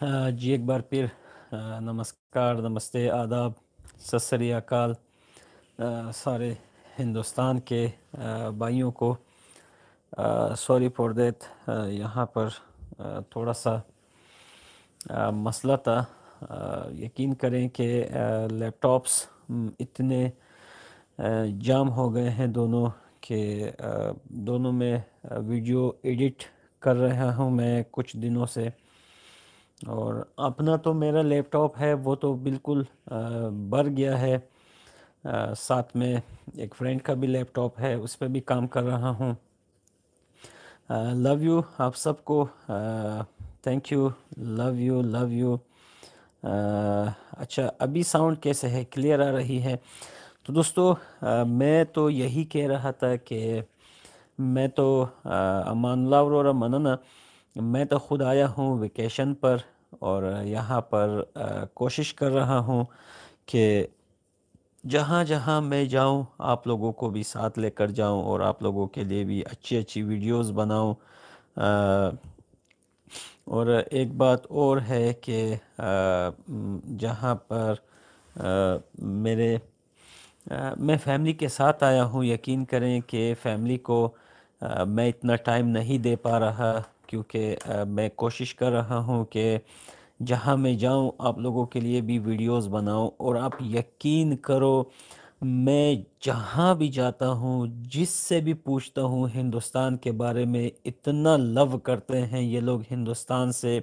جی ایک بار پھر نمسکار، نمستے، آداب سسری اکال سارے ہندوستان کے بھائیوں کو۔ سوری فور دیت یہاں پر تھوڑا سا مسئلہ تھا۔ یقین کریں کہ لیپ ٹاپس اتنے جام ہو گئے ہیں دونوں کہ دونوں میں ویڈیو ایڈٹ کر رہا ہوں میں کچھ دنوں سے۔ اور اپنا تو میرا لیپ ٹاپ ہے، وہ تو بالکل بر گیا ہے۔ ساتھ میں ایک فرینڈ کا بھی لیپ ٹاپ ہے، اس پہ بھی کام کر رہا ہوں۔ لو یو آپ سب کو۔ Thank you love you love you. اچھا ابھی ساؤنڈ کیسے ہے؟ کلیئر آ رہی ہے۔ تو دوستو میں تو یہی کہہ رہا تھا کہ میں تو امان اللہ اور مننا میں تو خود آیا ہوں ویکیشن پر اور یہاں پر کوشش کر رہا ہوں کہ جہاں جہاں میں جاؤں، آپ لوگوں کو بھی ساتھ لے کر جاؤں اور آپ لوگوں کے لیے بھی اچھی اچھی ویڈیوز بناؤں۔ اور ایک بات اور ہے کہ جہاں پر میرے میں فیملی کے ساتھ آیا ہوں۔ یقین کریں کہ فیملی کو میں اتنا ٹائم نہیں دے پا رہا۔ کیونکہ میں کوشش کر رہا ہوں کہ جہاں میں جاؤں، آپ لوگوں کے لیے بھی ویڈیوز بناؤں اور آپ یقین کرو، میں جہاں بھی جاتا ہوں، جس سے بھی پوچھتا ہوں، ہندوستان کے بارے میں اتنا لو کرتے ہیں، یہ لوگ ہندوستان سے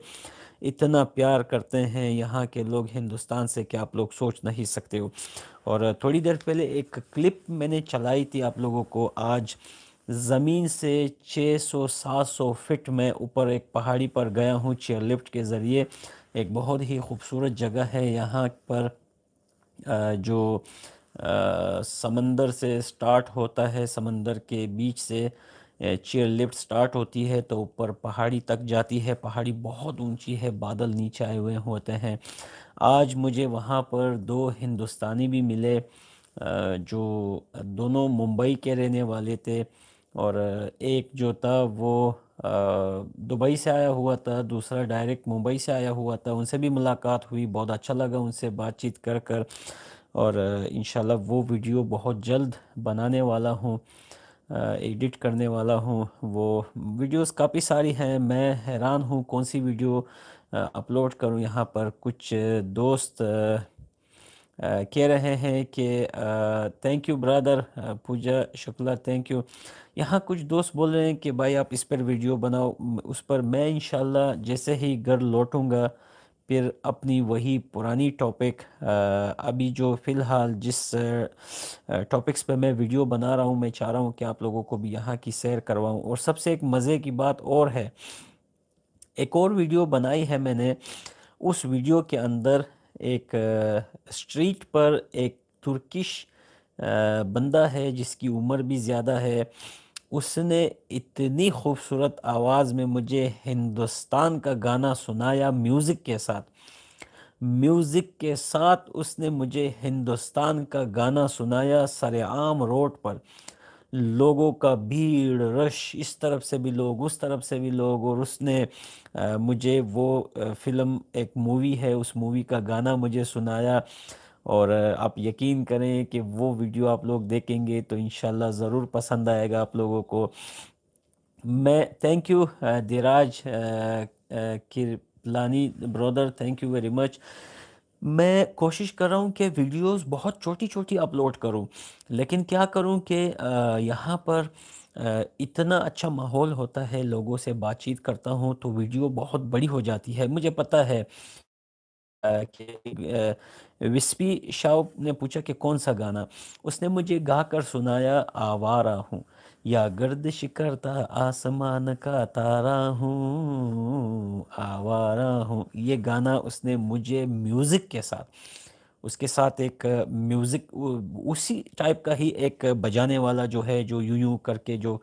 اتنا پیار کرتے ہیں، یہاں کے لوگ ہندوستان سے کہ آپ لوگ سوچ نہیں سکتے ہو۔ اور تھوڑی دیر پہلے ایک کلپ میں نے چلائی تھی آپ لوگوں کو، آج زمین سے چھ سو سات سو فٹ میں اوپر ایک پہاڑی پر گیا ہوں، چیئر لفٹ کے ذریعے۔ ایک بہت ہی خوبصورت جگہ ہے۔ یہاں پر جو سمندر سے سٹارٹ ہوتا ہے، سمندر کے بیچ سے چیئر لفٹ سٹارٹ ہوتی ہے تو اوپر پہاڑی تک جاتی ہے۔ پہاڑی بہت اونچی ہے، بادل نیچے آئے ہوئے ہوتے ہیں۔ آج مجھے وہاں پر دو ہندوستانی بھی ملے جو دونوں ممبئی کے رہنے والے تھے۔ اور ایک جو تھا وہ دبئی سے آیا ہوا تھا، دوسرا ڈائریکٹ ممبئی سے آیا ہوا تھا، ان سے بھی ملاقات ہوئی، بہت اچھا لگا ان سے بات چیت کر کر، اور انشاءاللہ وہ ویڈیو بہت جلد بنانے والا ہوں ایڈٹ کرنے والا ہوں۔ وہ ویڈیوز کافی ساری ہیں، میں حیران ہوں کون سی ویڈیو اپلوڈ کروں یہاں پر۔ کچھ دوست کہہ رہے ہیں کہ thank you Brother Puja شکلہ thank you یہاں کچھ دوست بول رہے ہیں کہ بھائی آپ اس پر ویڈیو بناؤ، اس پر میں انشاءاللہ جیسے ہی گھر لوٹوں گا، پھر اپنی وہی پرانی ٹاپک ابھی جو فی الحال جس ٹاپکس پہ میں ویڈیو بنا رہا ہوں، میں چاہ رہا ہوں کہ آپ لوگوں کو بھی یہاں کی سیر کرواؤں۔ اور سب سے ایک مزے کی بات اور ہے، ایک اور ویڈیو بنائی ہے میں نے۔ اس ویڈیو کے اندر ایک اسٹریٹ پر ایک ترکش بندہ ہے جس کی عمر بھی زیادہ ہے۔ اس نے اتنی خوبصورت آواز میں مجھے ہندوستان کا گانا سنایا میوزک کے ساتھ۔ میوزک کے ساتھ اس نے مجھے ہندوستان کا گانا سنایا سر عام روڈ پر۔ لوگوں کا بھیڑ، رش، اس طرف سے بھی لوگ، اس طرف سے بھی لوگ۔ اور اس نے مجھے وہ فلم ایک مووی ہے، اس مووی کا گانا مجھے سنایا۔ اور آپ یقین کریں کہ وہ ویڈیو آپ لوگ دیکھیں گے تو انشاءاللہ ضرور پسند آئے گا آپ لوگوں کو۔ میں thank you Dheeraj Kripalani brother thank you very much میں کوشش کر رہا ہوں کہ ویڈیوز بہت چھوٹی چھوٹی اپلوڈ کروں، لیکن کیا کروں کہ یہاں پر اتنا اچھا ماحول ہوتا ہے، لوگوں سے بات چیت کرتا ہوں تو ویڈیو بہت بڑی ہو جاتی ہے۔ مجھے پتہ ہے کہ وسپی شاو نے پوچھا کہ کون سا گانا؟ اس نے مجھے گا کر سنایا، آوارہ ہوں۔ یا گردش کرتا، آسمان کا تارا ہوں، آوارہ ہوں۔ یہ گانا اس نے مجھے میوزک کے ساتھ، اس کے ساتھ ایک میوزک، اسی ٹائپ کا ہی ایک بجانے والا جو ہے، جو یوں یوں کر کے جو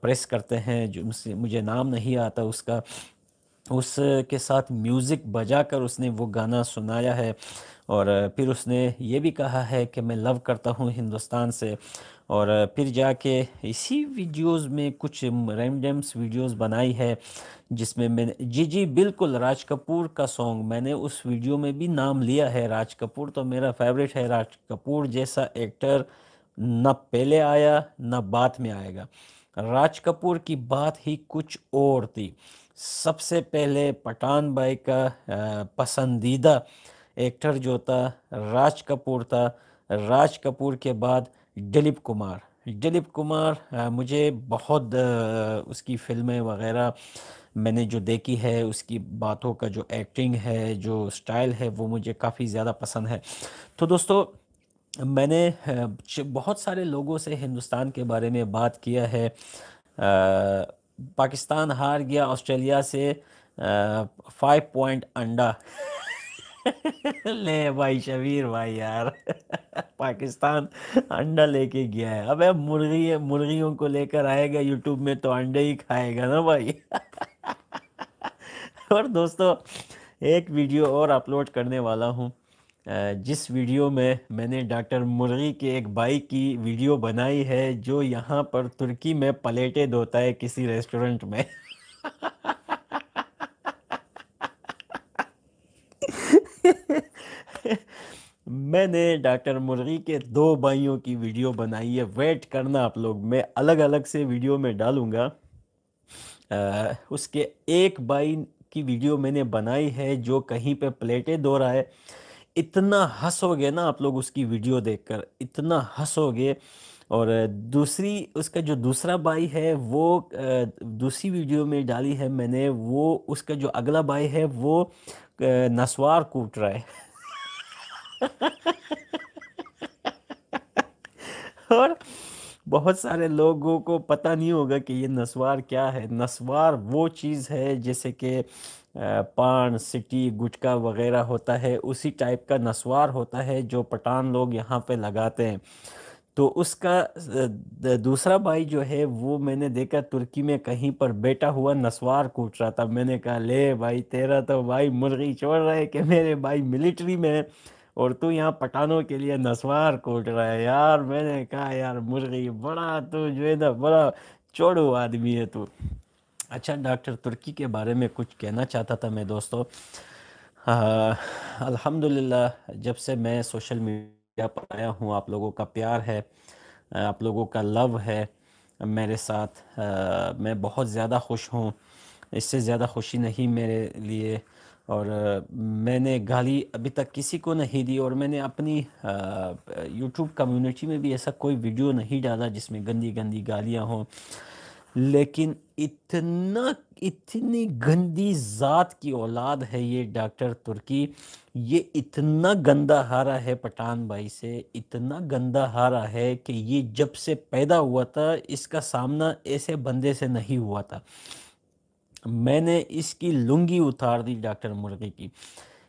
پریس کرتے ہیں، جو مجھے نام نہیں آتا اس کا۔ اس کے ساتھ میوزک بجا کر اس نے وہ گانا سنایا ہے اور پھر اس نے یہ بھی کہا ہے کہ میں لو کرتا ہوں ہندوستان سے اور پھر جا کے اسی ویڈیوز میں کچھ رینڈمس ویڈیوز بنائی ہے جس میں میں نے جی جی بالکل راج کپور کا سانگ میں نے اس ویڈیو میں بھی نام لیا ہے راج کپور تو میرا فیوریٹ ہے راج کپور جیسا ایکٹر نہ پہلے آیا نہ بعد میں آئے گا۔ راج کپور کی بات ہی کچھ اور تھی۔ سب سے پہلے پٹھان بھائی کا پسندیدہ ایکٹر جو تھا، راج کپور تھا۔ راج کپور کے بعد دلیپ کمار۔ دلیپ کمار مجھے بہت اس کی فلمیں وغیرہ میں نے جو دیکھی ہے، اس کی باتوں کا جو ایکٹنگ ہے، جو سٹائل ہے، وہ مجھے کافی زیادہ پسند ہے۔ تو دوستو، میں نے بہت سارے لوگوں سے ہندوستان کے بارے میں بات کیا ہے۔ پاکستان ہار گیا، آسٹریلیا سے فائیو پوائنٹ انڈا۔ لے بھائی، شبیر بھائی یار۔ پاکستان انڈا لے کے گیا ہے۔ اب مرغی، مرغیوں کو لے کر آئے گا یوٹیوب میں تو انڈے ہی کھائے گا نا بھائی۔ اور دوستو، ایک ویڈیو اور اپلوڈ کرنے والا ہوں۔ جس ویڈیو میں میں نے ڈاکٹر مرغی کے ایک بھائی کی ویڈیو بنائی ہے، جو یہاں پر ترکی میں پلیٹیں دھوتا ہے کسی ریسٹورنٹ میں۔ میں نے ڈاکٹر مرغی کے دو بھائیوں کی ویڈیو بنائی ہے۔ ویٹ کرنا آپ لوگ، میں الگ الگ سے ویڈیو میں ڈالوں گا۔ اس کے ایک بھائی کی ویڈیو میں نے بنائی ہے، جو کہیں پہ پلیٹیں دو رہا ہے۔ اتنا ہنسو گے نا آپ لوگ اس کی ویڈیو دیکھ کر، اتنا ہنسو گے اور دوسری، اس کا جو دوسرا بھائی ہے، وہ دوسری ویڈیو میں ڈالی ہے میں نے، وہ اس کا جو اگلا بھائی ہے، وہ نسوار کوٹ رہا ہے۔ اور بہت سارے لوگوں کو پتہ نہیں ہوگا کہ یہ نسوار کیا ہے۔ نسوار وہ چیز ہے جیسے کہ پان، سٹی، گٹکا وغیرہ ہوتا ہے، اسی ٹائپ کا نسوار ہوتا ہے جو پٹان لوگ یہاں پہ لگاتے ہیں۔ تو اس کا دوسرا بھائی جو ہے، وہ میں نے دیکھا ترکی میں کہیں پر بیٹا ہوا نسوار کوٹ رہا تھا۔ میں نے کہا، لے بھائی، تیرا تو بھائی مرغی چھوڑ رہا ہے کہ میرے بھائی ملٹری میں اور تو یہاں پٹانوں کے لیے نسوار کوٹ رہا ہے۔ یار، میں نے کہا، یار مرغی، بڑا تو جو ہے نا، بڑا چوڑو آدمی ہے تو۔ اچھا ڈاکٹر ترکی کے بارے میں کچھ کہنا چاہتا تھا میں دوستو۔ الحمدللہ، جب سے میں سوشل میڈیا پر آیا ہوں، آپ لوگوں کا پیار ہے، آپ لوگوں کا لو ہے میرے ساتھ۔ میں بہت زیادہ خوش ہوں۔ اس سے زیادہ خوشی نہیں میرے لیے۔ اور میں نے گالی ابھی تک کسی کو نہیں دی، اور میں نے اپنی یوٹیوب کمیونٹی میں بھی ایسا کوئی ویڈیو نہیں ڈالا جس میں گندی گندی گالیاں ہوں۔ لیکن اتنا اتنی گندی ذات کی اولاد ہے یہ ڈاکٹر ترکی، یہ اتنا گندہ ہارا ہے پٹان بھائی سے، اتنا گندہ ہارا ہے کہ یہ جب سے پیدا ہوا تھا، اس کا سامنا ایسے بندے سے نہیں ہوا تھا۔ میں نے اس کی لنگی اتار دی ڈاکٹر مرغی کی۔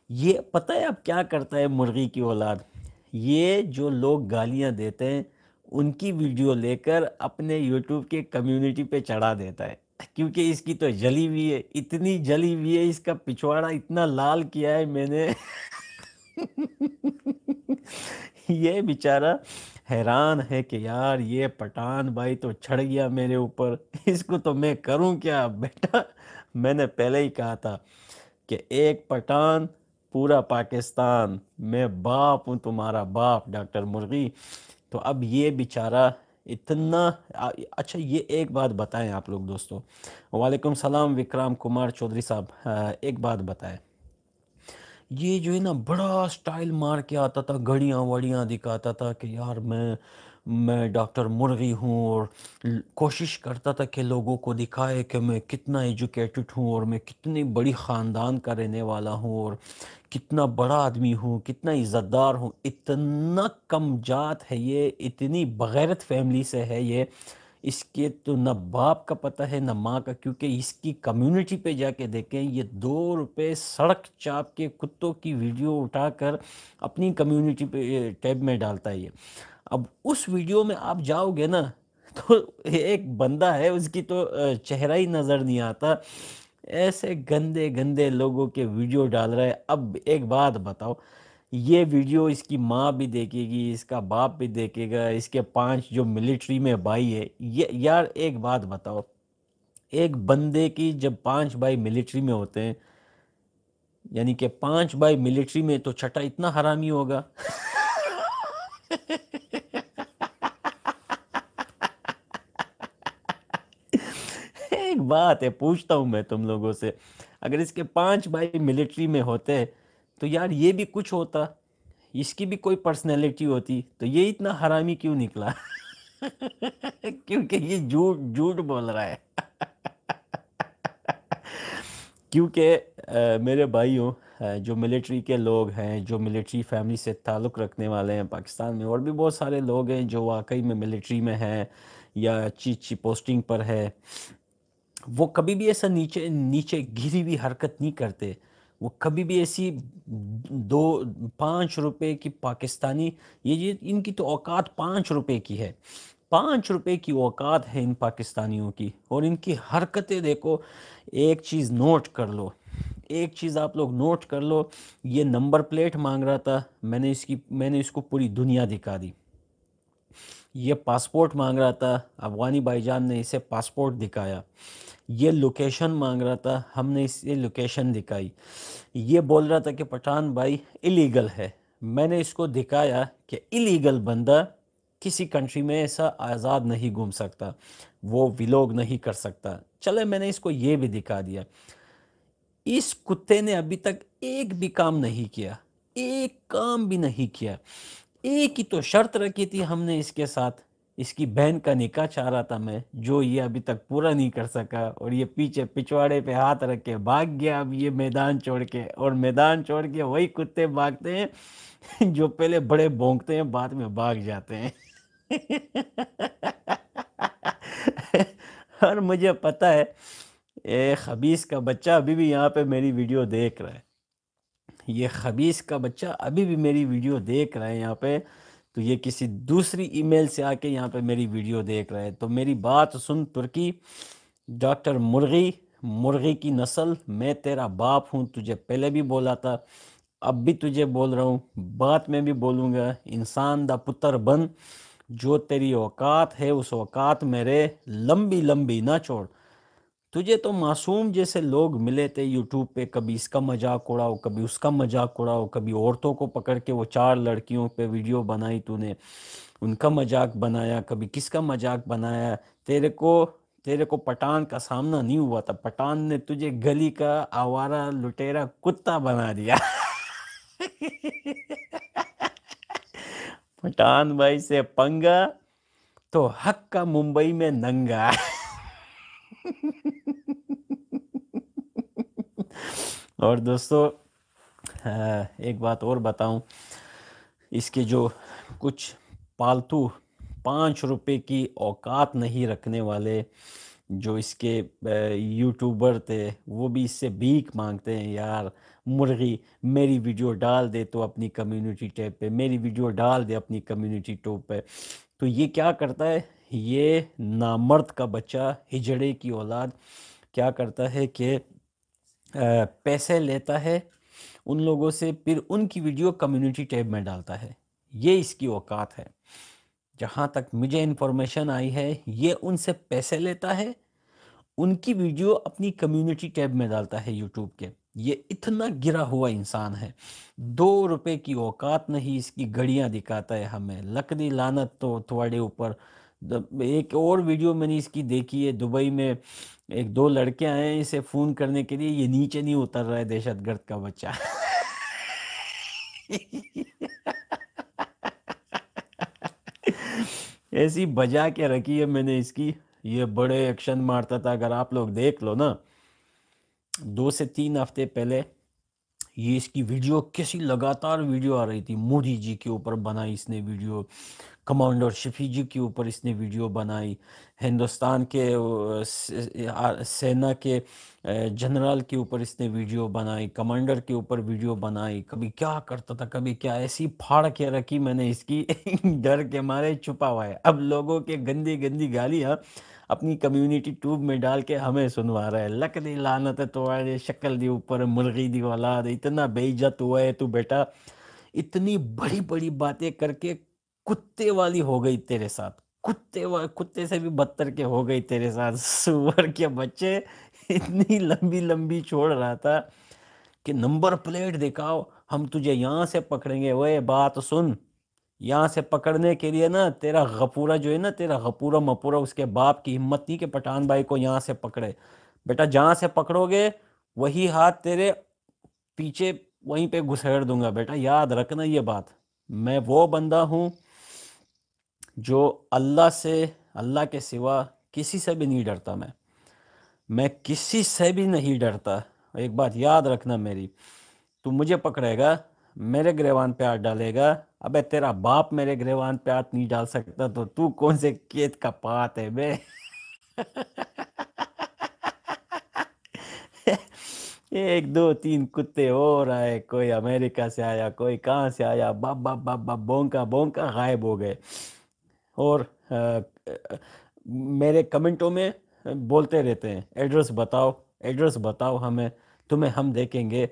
یہ پتہ ہے اب کیا کرتا ہے مرغی کی اولاد؟ یہ جو لوگ گالیاں دیتے ہیں ان کی ویڈیو لے کر اپنے یوٹیوب کے کمیونٹی پہ چڑھا دیتا ہے۔ کیونکہ اس کی تو جلی ہوئی ہے، اتنی جلی ہوئی ہے، اس کا پچھواڑا اتنا لال کیا ہے میں نے۔ یہ بیچارہ حیران ہے کہ یار، یہ پٹان بھائی تو چھڑ گیا میرے اوپر۔ اس کو تو میں کروں کیا؟ بیٹا، میں نے پہلے ہی کہا تھا کہ ایک پٹان پورا پاکستان، میں باپ ہوں، تمہارا باپ، ڈاکٹر مرغی۔ تو اب یہ بیچارہ اتنا اچھا یہ ایک بات بتائیں آپ لوگ دوستو۔ وعلیکم السلام، وکرام کمار چودھری صاحب۔ ایک بات بتائیں۔ یہ جو ہے نا، بڑا سٹائل مار کے آتا تھا، گھڑیاں وڑیاں دکھاتا تھا کہ یار میں میں ڈاکٹر مرغی ہوں اور کوشش کرتا تھا کہ لوگوں کو دکھائے کہ میں کتنا ایجوکیٹڈ ہوں اور میں کتنی بڑی خاندان کا رہنے والا ہوں اور کتنا بڑا آدمی ہوں، کتنا عزت دار ہوں، اتنا کم جات ہے یہ، اتنی بغیرت فیملی سے ہے یہ۔ اس کے تو نہ باپ کا پتہ ہے، نہ ماں کا، کیونکہ اس کی کمیونٹی پہ جا کے دیکھیں، یہ دو روپے سڑک چاپ کے کتوں کی ویڈیو اٹھا کر اپنی کمیونٹی پہ ٹیب میں ڈالتا ہے یہ۔ اب اس ویڈیو میں آپ جاؤ گے نا، تو ایک بندہ ہے، اس کی تو چہرہ ہی نظر نہیں آتا۔ ایسے گندے گندے لوگوں کے ویڈیو ڈال رہا ہے۔ اب ایک بات بتاؤ، یہ ویڈیو اس کی ماں بھی دیکھے گی، اس کا باپ بھی دیکھے گا، اس کے پانچ جو ملٹری میں بھائی ہے۔ یہ یار ایک بات بتاؤ، ایک بندے کی جب پانچ بھائی ملٹری میں ہوتے ہیں یعنی کہ پانچ بائی ملٹری میں تو چھٹا اتنا حرامی ہوگا۔ ایک بات ہے، پوچھتا ہوں میں تم لوگوں سے، اگر اس کے پانچ بائی ملٹری میں ہوتے تو یار یہ بھی کچھ ہوتا، اس کی بھی کوئی پرسنالٹی ہوتی، تو یہ اتنا حرامی کیوں نکلا؟ کیونکہ یہ جھوٹ جھوٹ بول رہا ہے۔ کیونکہ میرے بھائیوں جو ملٹری کے لوگ ہیں، جو ملٹری فیملی سے تعلق رکھنے والے ہیں، پاکستان میں اور بھی بہت سارے لوگ ہیں جو واقعی میں ملٹری میں ہیں یا اچھی اچھی پوسٹنگ پر ہے۔ وہ کبھی بھی ایسا نیچے نیچے گری ہوئی حرکت نہیں کرتے۔ وہ کبھی بھی ایسی دو پانچ روپے کی پاکستانی، یہ ان کی تو اوقات پانچ روپے کی ہے۔ پانچ روپے کی اوقات ہے ان پاکستانیوں کی۔ اور ان کی حرکتیں دیکھو، ایک چیز نوٹ کر لو۔ ایک چیز آپ لوگ نوٹ کر لو، یہ نمبر پلیٹ مانگ رہا تھا، میں نے اس کی میں نے اس کو پوری دنیا دکھا دی۔ یہ پاسپورٹ مانگ رہا تھا، افغانی بھائی جان نے اسے پاسپورٹ دکھایا۔ یہ لوکیشن مانگ رہا تھا، ہم نے اس اسے لوکیشن دکھائی۔ یہ بول رہا تھا کہ پٹھان بھائی الیگل ہے۔ میں نے اس کو دکھایا کہ الیگل بندہ کسی کنٹری میں ایسا آزاد نہیں گھوم سکتا، وہ ویلوگ نہیں کر سکتا۔ چلے، میں نے اس کو یہ بھی دکھا دیا۔ اس کتے نے ابھی تک ایک بھی کام نہیں کیا۔ ایک کام بھی نہیں کیا۔ ایک ہی تو شرط رکھی تھی ہم نے اس کے ساتھ۔ اس کی بہن کا نکاح چاہ رہا تھا میں، جو یہ ابھی تک پورا نہیں کر سکا اور یہ پیچھے پچھواڑے پہ ہاتھ رکھ کے بھاگ گیا۔ اب یہ میدان چھوڑ کے اور میدان چھوڑ کے وہی کتے بھاگتے ہیں جو پہلے بڑے بونکتے ہیں، بعد میں بھاگ جاتے ہیں۔ اور مجھے پتہ ہے، اے خبیص کا بچہ ابھی بھی یہاں پہ میری ویڈیو دیکھ رہا ہے۔ یہ خبیص کا بچہ ابھی بھی میری ویڈیو دیکھ رہا ہے یہاں پہ۔ تو یہ کسی دوسری ای میل سے آ کے یہاں پہ میری ویڈیو دیکھ رہا ہے تو میری بات سن ترکی، ڈاکٹر مرغی مرغی کی نسل، میں تیرا باپ ہوں، تجھے پہلے بھی بولا تھا، اب بھی تجھے بول رہا ہوں بات میں بھی بولوں گا۔ انسان دا پتر بن، جو تیری اوقات ہے، اس اوقات میرے لمبی لمبی نہ چھوڑ۔ تجھے تو معصوم جیسے لوگ ملے تھے یوٹیوب پہ، کبھی اس کا مجاق اڑاؤ، کبھی اس کا مجاق اڑاؤ، کبھی عورتوں کو پکڑ کے وہ چار لڑکیوں پہ ویڈیو بنائی تو نے، ان کا مجاق بنایا، کبھی کس کا مجاق بنایا؟ تیرے کو تیرے کو پٹان کا سامنا نہیں ہوا تھا۔ پٹان نے تجھے گلی کا آوارہ لٹیرا کتا بنا دیا۔ پٹان بھائی سے پنگا تو حق کا ممبئی میں ننگا۔ اور دوستو ایک بات اور بتاؤں۔ اس کے جو کچھ پالتو پانچ روپے کی اوقات نہیں رکھنے والے جو اس کے یوٹیوبر تھے، وہ بھی اس سے بیک مانگتے ہیں، یار مرغی، میری ویڈیو ڈال دے تو اپنی کمیونٹی ٹیپ پہ، میری ویڈیو ڈال دے اپنی کمیونٹی ٹوپ پہ۔ تو یہ کیا کرتا ہے؟ یہ نامرد کا بچہ ہجڑے کی اولاد کیا کرتا ہے کہ پیسے لیتا ہے ان لوگوں سے، پھر ان کی ویڈیو کمیونٹی ٹیب میں ڈالتا ہے۔ یہ اس کی اوقات ہے۔ جہاں تک مجھے انفارمیشن آئی ہے، یہ ان سے پیسے لیتا ہے، ان کی ویڈیو اپنی کمیونٹی ٹیب میں ڈالتا ہے یوٹیوب کے۔ یہ اتنا گرا ہوا انسان ہے۔ دو روپے کی اوقات نہیں، اس کی گھڑیاں دکھاتا ہے ہمیں۔ لکڑی لانت تو تھوڑے اوپر ایک اور ویڈیو میں نے اس کی دیکھی ہے، دبئی میں ایک دو لڑکے آئے ہیں اسے فون کرنے کے لیے، یہ نیچے نہیں اتر رہا ہے دہشت گرد کا بچہ۔ ایسی بجا کے رکھی ہے میں نے اس کی۔ یہ بڑے ایکشن مارتا تھا، اگر آپ لوگ دیکھ لو نا۔ دو سے تین ہفتے پہلے یہ اس کی ویڈیو کیسی لگاتار ویڈیو آ رہی تھی۔ مودی جی کے اوپر بنائی اس نے ویڈیو۔ کمانڈر شفی جی کے اوپر اس نے ویڈیو بنائی۔ ہندوستان کے سینا کے جنرل کے اوپر اس نے ویڈیو بنائی، کمانڈر کے اوپر ویڈیو بنائی۔ کبھی کیا کرتا تھا، کبھی کیا، ایسی پھاڑ کے رکھی میں نے اس کی۔ ڈر کے مارے، چھپا ہوا ہے۔ اب لوگوں کے گندی گندی گالیاں اپنی کمیونٹی ٹیوب میں ڈال کے ہمیں سنوا رہا ہے۔ لک دی لانت تو شکل دی اوپر، مرغی دی اولاد، اتنا بے عزت ہوا ہے تو بیٹا۔ اتنی بڑی بڑی باتیں کر کے کتے والی ہو گئی تیرے ساتھ۔ کتے کتے سے بھی بدتر کے ہو گئی تیرے ساتھ۔ سور کے بچے اتنی لمبی لمبی چھوڑ رہا تھا کہ نمبر پلیٹ دکھاؤ، ہم تجھے یہاں سے پکڑیں گے۔ وہ بات سن۔ یہاں سے پکڑنے کے لیے نا تیرا غپورہ جو ہے نا، تیرا غپورہ مپورہ اس کے باپ کی ہمت نہیں کہ پٹھان بھائی کو یہاں سے پکڑے۔ بیٹا، جہاں سے پکڑو گے، وہی ہاتھ تیرے پیچھے وہیں پہ گھسیڑ دوں گا۔ بیٹا، یاد رکھنا یہ بات۔ میں وہ بندہ ہوں جو اللہ سے، اللہ کے سوا کسی سے بھی نہیں ڈرتا میں۔ میں کسی سے بھی نہیں ڈرتا۔ ایک بات یاد رکھنا میری۔ تو مجھے پکڑے گا، میرے گریوان پہ ہاتھ ڈالے گا۔ ابے تیرا باپ میرے گریوان پہ ہاتھ نہیں ڈال سکتا تو تو کون سے کیت کا پات ہے بے؟ ایک دو تین کتے اور آئے، کوئی امریکہ سے آیا، کوئی کہاں سے آیا؟ باپ باپ باپ باپ، بونکا بونکا، غائب ہو گئے۔ اور میرے کمنٹوں میں بولتے رہتے ہیں، ایڈریس بتاؤ ایڈریس بتاؤ ہمیں، تمہیں ہم دیکھیں گے۔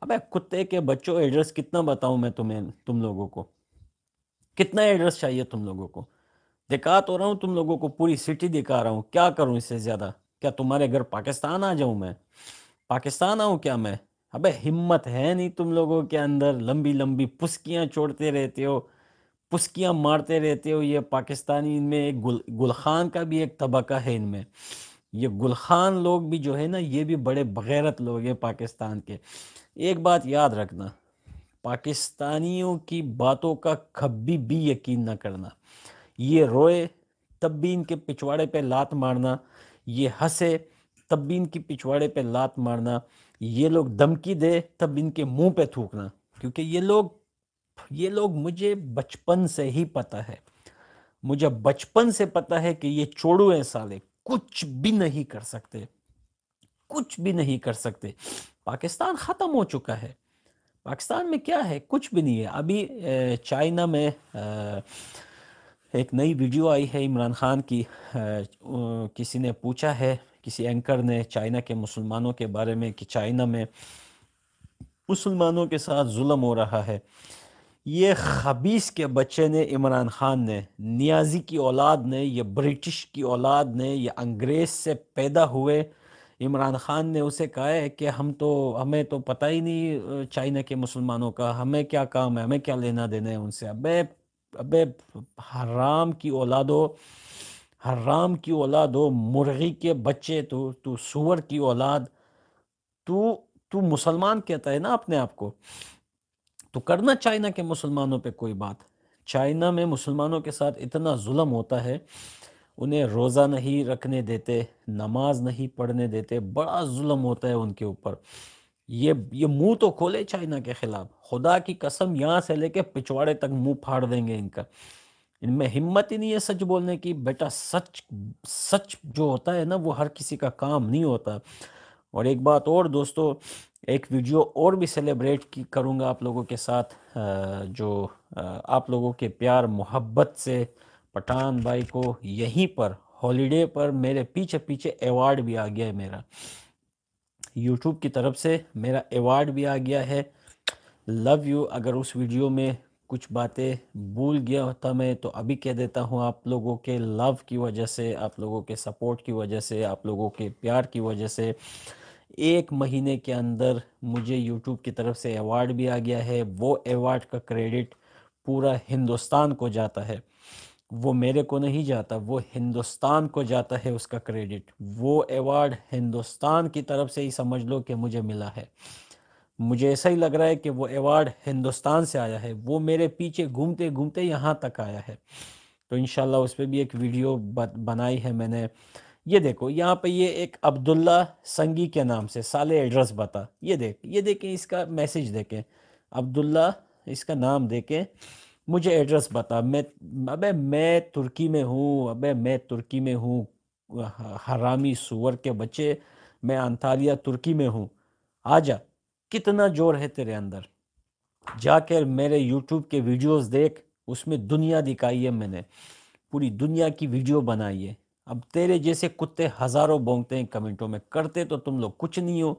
ابے کتے کے بچوں ایڈریس کتنا بتاؤں میں تمہیں، تم لوگوں کو؟ کتنا ایڈریس چاہیے تم لوگوں کو؟ دکھا تو رہا ہوں تم لوگوں کو، پوری سٹی دکھا رہا ہوں۔ کیا کروں اس سے زیادہ؟ کیا تمہارے گھر پاکستان آ جاؤں میں؟ پاکستان آؤں کیا میں؟ ابے ہمت ہے نہیں تم لوگوں کے اندر، لمبی لمبی پسکیاں چھوڑتے رہتے ہو۔ پسکیاں مارتے رہتے ہو، یہ پاکستانی ان میں ایک گل، گلخان کا بھی ایک طبقہ ہے ان میں۔ یہ گلخان لوگ بھی جو ہے نا، یہ بھی بڑے بغیرت لوگ ہیں پاکستان کے۔ ایک بات یاد رکھنا، پاکستانیوں کی باتوں کا کبھی بھی یقین نہ کرنا۔ یہ روئے، تب بھی ان کے پچھواڑے پہ لات مارنا۔ یہ ہنسے، تب بھی ان کی پچھواڑے پہ لات مارنا۔ یہ لوگ دمکی دے، تب ان کے منہ پہ تھوکنا۔ کیونکہ یہ لوگ یہ لوگ مجھے بچپن سے ہی پتہ ہے۔ مجھے بچپن سے پتہ ہے کہ یہ چوڑو ہیں سالے، کچھ بھی نہیں کر سکتے۔ کچھ بھی نہیں کر سکتے۔ پاکستان ختم ہو چکا ہے۔ پاکستان میں کیا ہے؟ کچھ بھی نہیں ہے۔ ابھی چائنا میں ایک نئی ویڈیو آئی ہے عمران خان کی۔ کسی نے پوچھا ہے، کسی اینکر نے چائنا کے مسلمانوں کے بارے میں کہ چائنا میں مسلمانوں کے ساتھ ظلم ہو رہا ہے۔ یہ خبیص کے بچے نے عمران خان نے، نیازی کی اولاد نے، یہ برٹش کی اولاد نے، یہ انگریز سے پیدا ہوئے عمران خان نے اسے کہا ہے کہ ہم تو، ہمیں تو پتہ ہی نہیں چائنا کے مسلمانوں کا، ہمیں کیا کام ہے، ہمیں کیا لینا دینا ہے ان سے۔ ابے ابے حرام کی اولادو حرام کی اولاد ہو مرغی کے بچے تو تو سور کی اولاد، تو تو مسلمان کہتا ہے نا اپنے آپ کو۔ تو کرنا چائنا کے مسلمانوں پہ کوئی بات۔ چائنا میں مسلمانوں کے ساتھ اتنا ظلم ہوتا ہے، انہیں روزہ نہیں رکھنے دیتے، نماز نہیں پڑھنے دیتے، بڑا ظلم ہوتا ہے ان کے اوپر۔ یہ یہ منہ تو کھولے چائنا کے خلاف۔ خدا کی قسم یہاں سے لے کے پچھواڑے تک منہ پھاڑ دیں گے ان کا۔ ان میں ہمت ہی نہیں ہے سچ بولنے کی۔ بیٹا، سچ سچ جو ہوتا ہے نا، وہ ہر کسی کا کام نہیں ہوتا۔ اور ایک بات اور دوستو، ایک ویڈیو اور بھی سیلیبریٹ کی کروں گا آپ لوگوں کے ساتھ جو آپ لوگوں کے پیار، محبت سے پٹھان بھائی کو یہیں پر، ہالیڈے پر میرے پیچھے پیچھے ایوارڈ بھی آ گیا ہے میرا۔ یوٹیوب کی طرف سے میرا ایوارڈ بھی آ گیا ہے۔ لو یو، اگر اس ویڈیو میں کچھ باتیں بھول گیا ہوتا میں، تو ابھی کہہ دیتا ہوں آپ لوگوں کے لو کی وجہ سے، آپ لوگوں کے سپورٹ کی وجہ سے، آپ لوگوں کے پیار کی وجہ سے ایک مہینے کے اندر مجھے یوٹیوب کی طرف سے ایوارڈ بھی آ گیا ہے۔ وہ ایوارڈ کا کریڈٹ پورا ہندوستان کو جاتا ہے۔ وہ میرے کو نہیں جاتا، وہ ہندوستان کو جاتا ہے اس کا کریڈٹ۔ وہ ایوارڈ ہندوستان کی طرف سے ہی سمجھ لو کہ مجھے ملا ہے۔ مجھے ایسا ہی لگ رہا ہے کہ وہ ایوارڈ ہندوستان سے آیا ہے۔ وہ میرے پیچھے گھومتے گھومتے یہاں تک آیا ہے۔ تو انشاءاللہ اس پہ بھی ایک ویڈیو بنائی ہے میں نے۔ یہ دیکھو، یہاں پہ یہ ایک عبداللہ سنگی کے نام سے سالے ایڈریس بتا۔ یہ دیکھ، یہ دیکھیں، اس کا میسیج دیکھیں۔ عبداللہ، اس کا نام دیکھیں۔ مجھے ایڈریس بتا۔ میں، ابے میں ترکی میں ہوں، ابے میں ترکی میں ہوں۔ حرامی سور کے بچے، میں انتالیہ ترکی میں ہوں۔ آ جا، کتنا جور ہے تیرے اندر؟ جا کر میرے یوٹیوب کے ویڈیوز دیکھ، اس میں دنیا دکھائی ہے میں نے۔ پوری دنیا کی ویڈیو بنائی ہے۔ اب تیرے جیسے کتے ہزاروں بونگتے ہیں کمنٹوں میں، کرتے تو تم لوگ کچھ نہیں ہو۔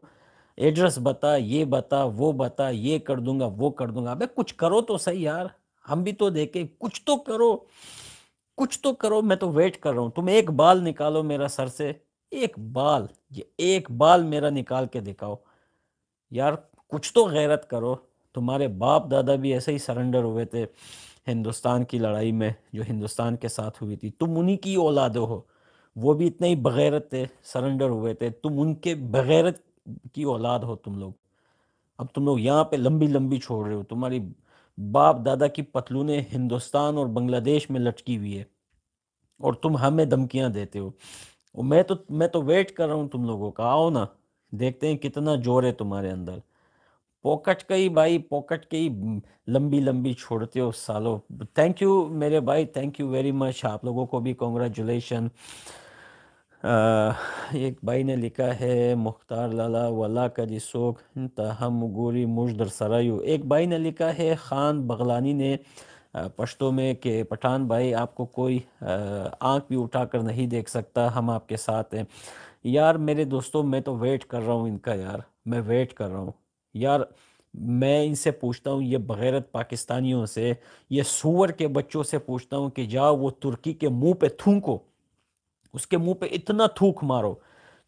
ایڈریس بتا، یہ بتا، وہ بتا، یہ کر دوں گا، وہ کر دوں گا۔ ابے کچھ کرو تو صحیح یار۔ ہم بھی تو دیکھیں، کچھ تو کرو۔ کچھ تو کرو، میں تو ویٹ کر رہا ہوں۔ تم ایک بال نکالو میرا سر سے۔ ایک بال، یہ ایک بال میرا نکال کے دکھاؤ۔ یار، کچھ تو غیرت کرو۔ تمہارے باپ دادا بھی ایسے ہی سرنڈر ہوئے تھے ہندوستان کی لڑائی میں، جو ہندوستان کے ساتھ ہوئی تھی۔ تم انہی کی اولاد ہو۔ وہ بھی اتنے ہی بغیرت تھے سرنڈر ہوئے تھے۔ تم ان کے بغیرت کی اولاد ہو تم لوگ۔ اب تم لوگ یہاں پہ لمبی لمبی چھوڑ رہے ہو۔ تمہاری باپ دادا کی پتلونیں ہندوستان اور بنگلہ دیش میں لٹکی ہوئی ہے اور تم ہمیں دھمکیاں دیتے ہو۔ میں تو میں تو ویٹ کر رہا ہوں تم لوگوں کا۔ آؤ نا، دیکھتے ہیں کتنا جور ہے تمہارے اندر۔ پوکٹ کا ہی بھائی، پوکٹ کے ہی لمبی لمبی چھوڑتے ہو سالو تھینک یو میرے بھائی تھینک یو ویری مچ آپ لوگوں کو بھی کنگریچولیشن ایک بھائی نے لکھا ہے، مختار لالا والا کا جی سوک تاہم گوری مجدر سرائیو۔ ایک بھائی نے لکھا ہے، خان بغلانی نے پشتوں میں کہ پٹھان بھائی، آپ کو کوئی آنکھ بھی اٹھا کر نہیں دیکھ سکتا، ہم آپ کے ساتھ ہیں۔ یار، میرے دوستوں، میں تو ویٹ کر رہا ہوں ان کا یار، میں ویٹ کر رہا ہوں۔ یار، میں ان سے پوچھتا ہوں، یہ بغیرت پاکستانیوں سے، یہ سور کے بچوں سے پوچھتا ہوں کہ جاؤ وہ ترکی کے منہ پہ تھونکو۔ اس کے منہ پہ اتنا تھوک مارو۔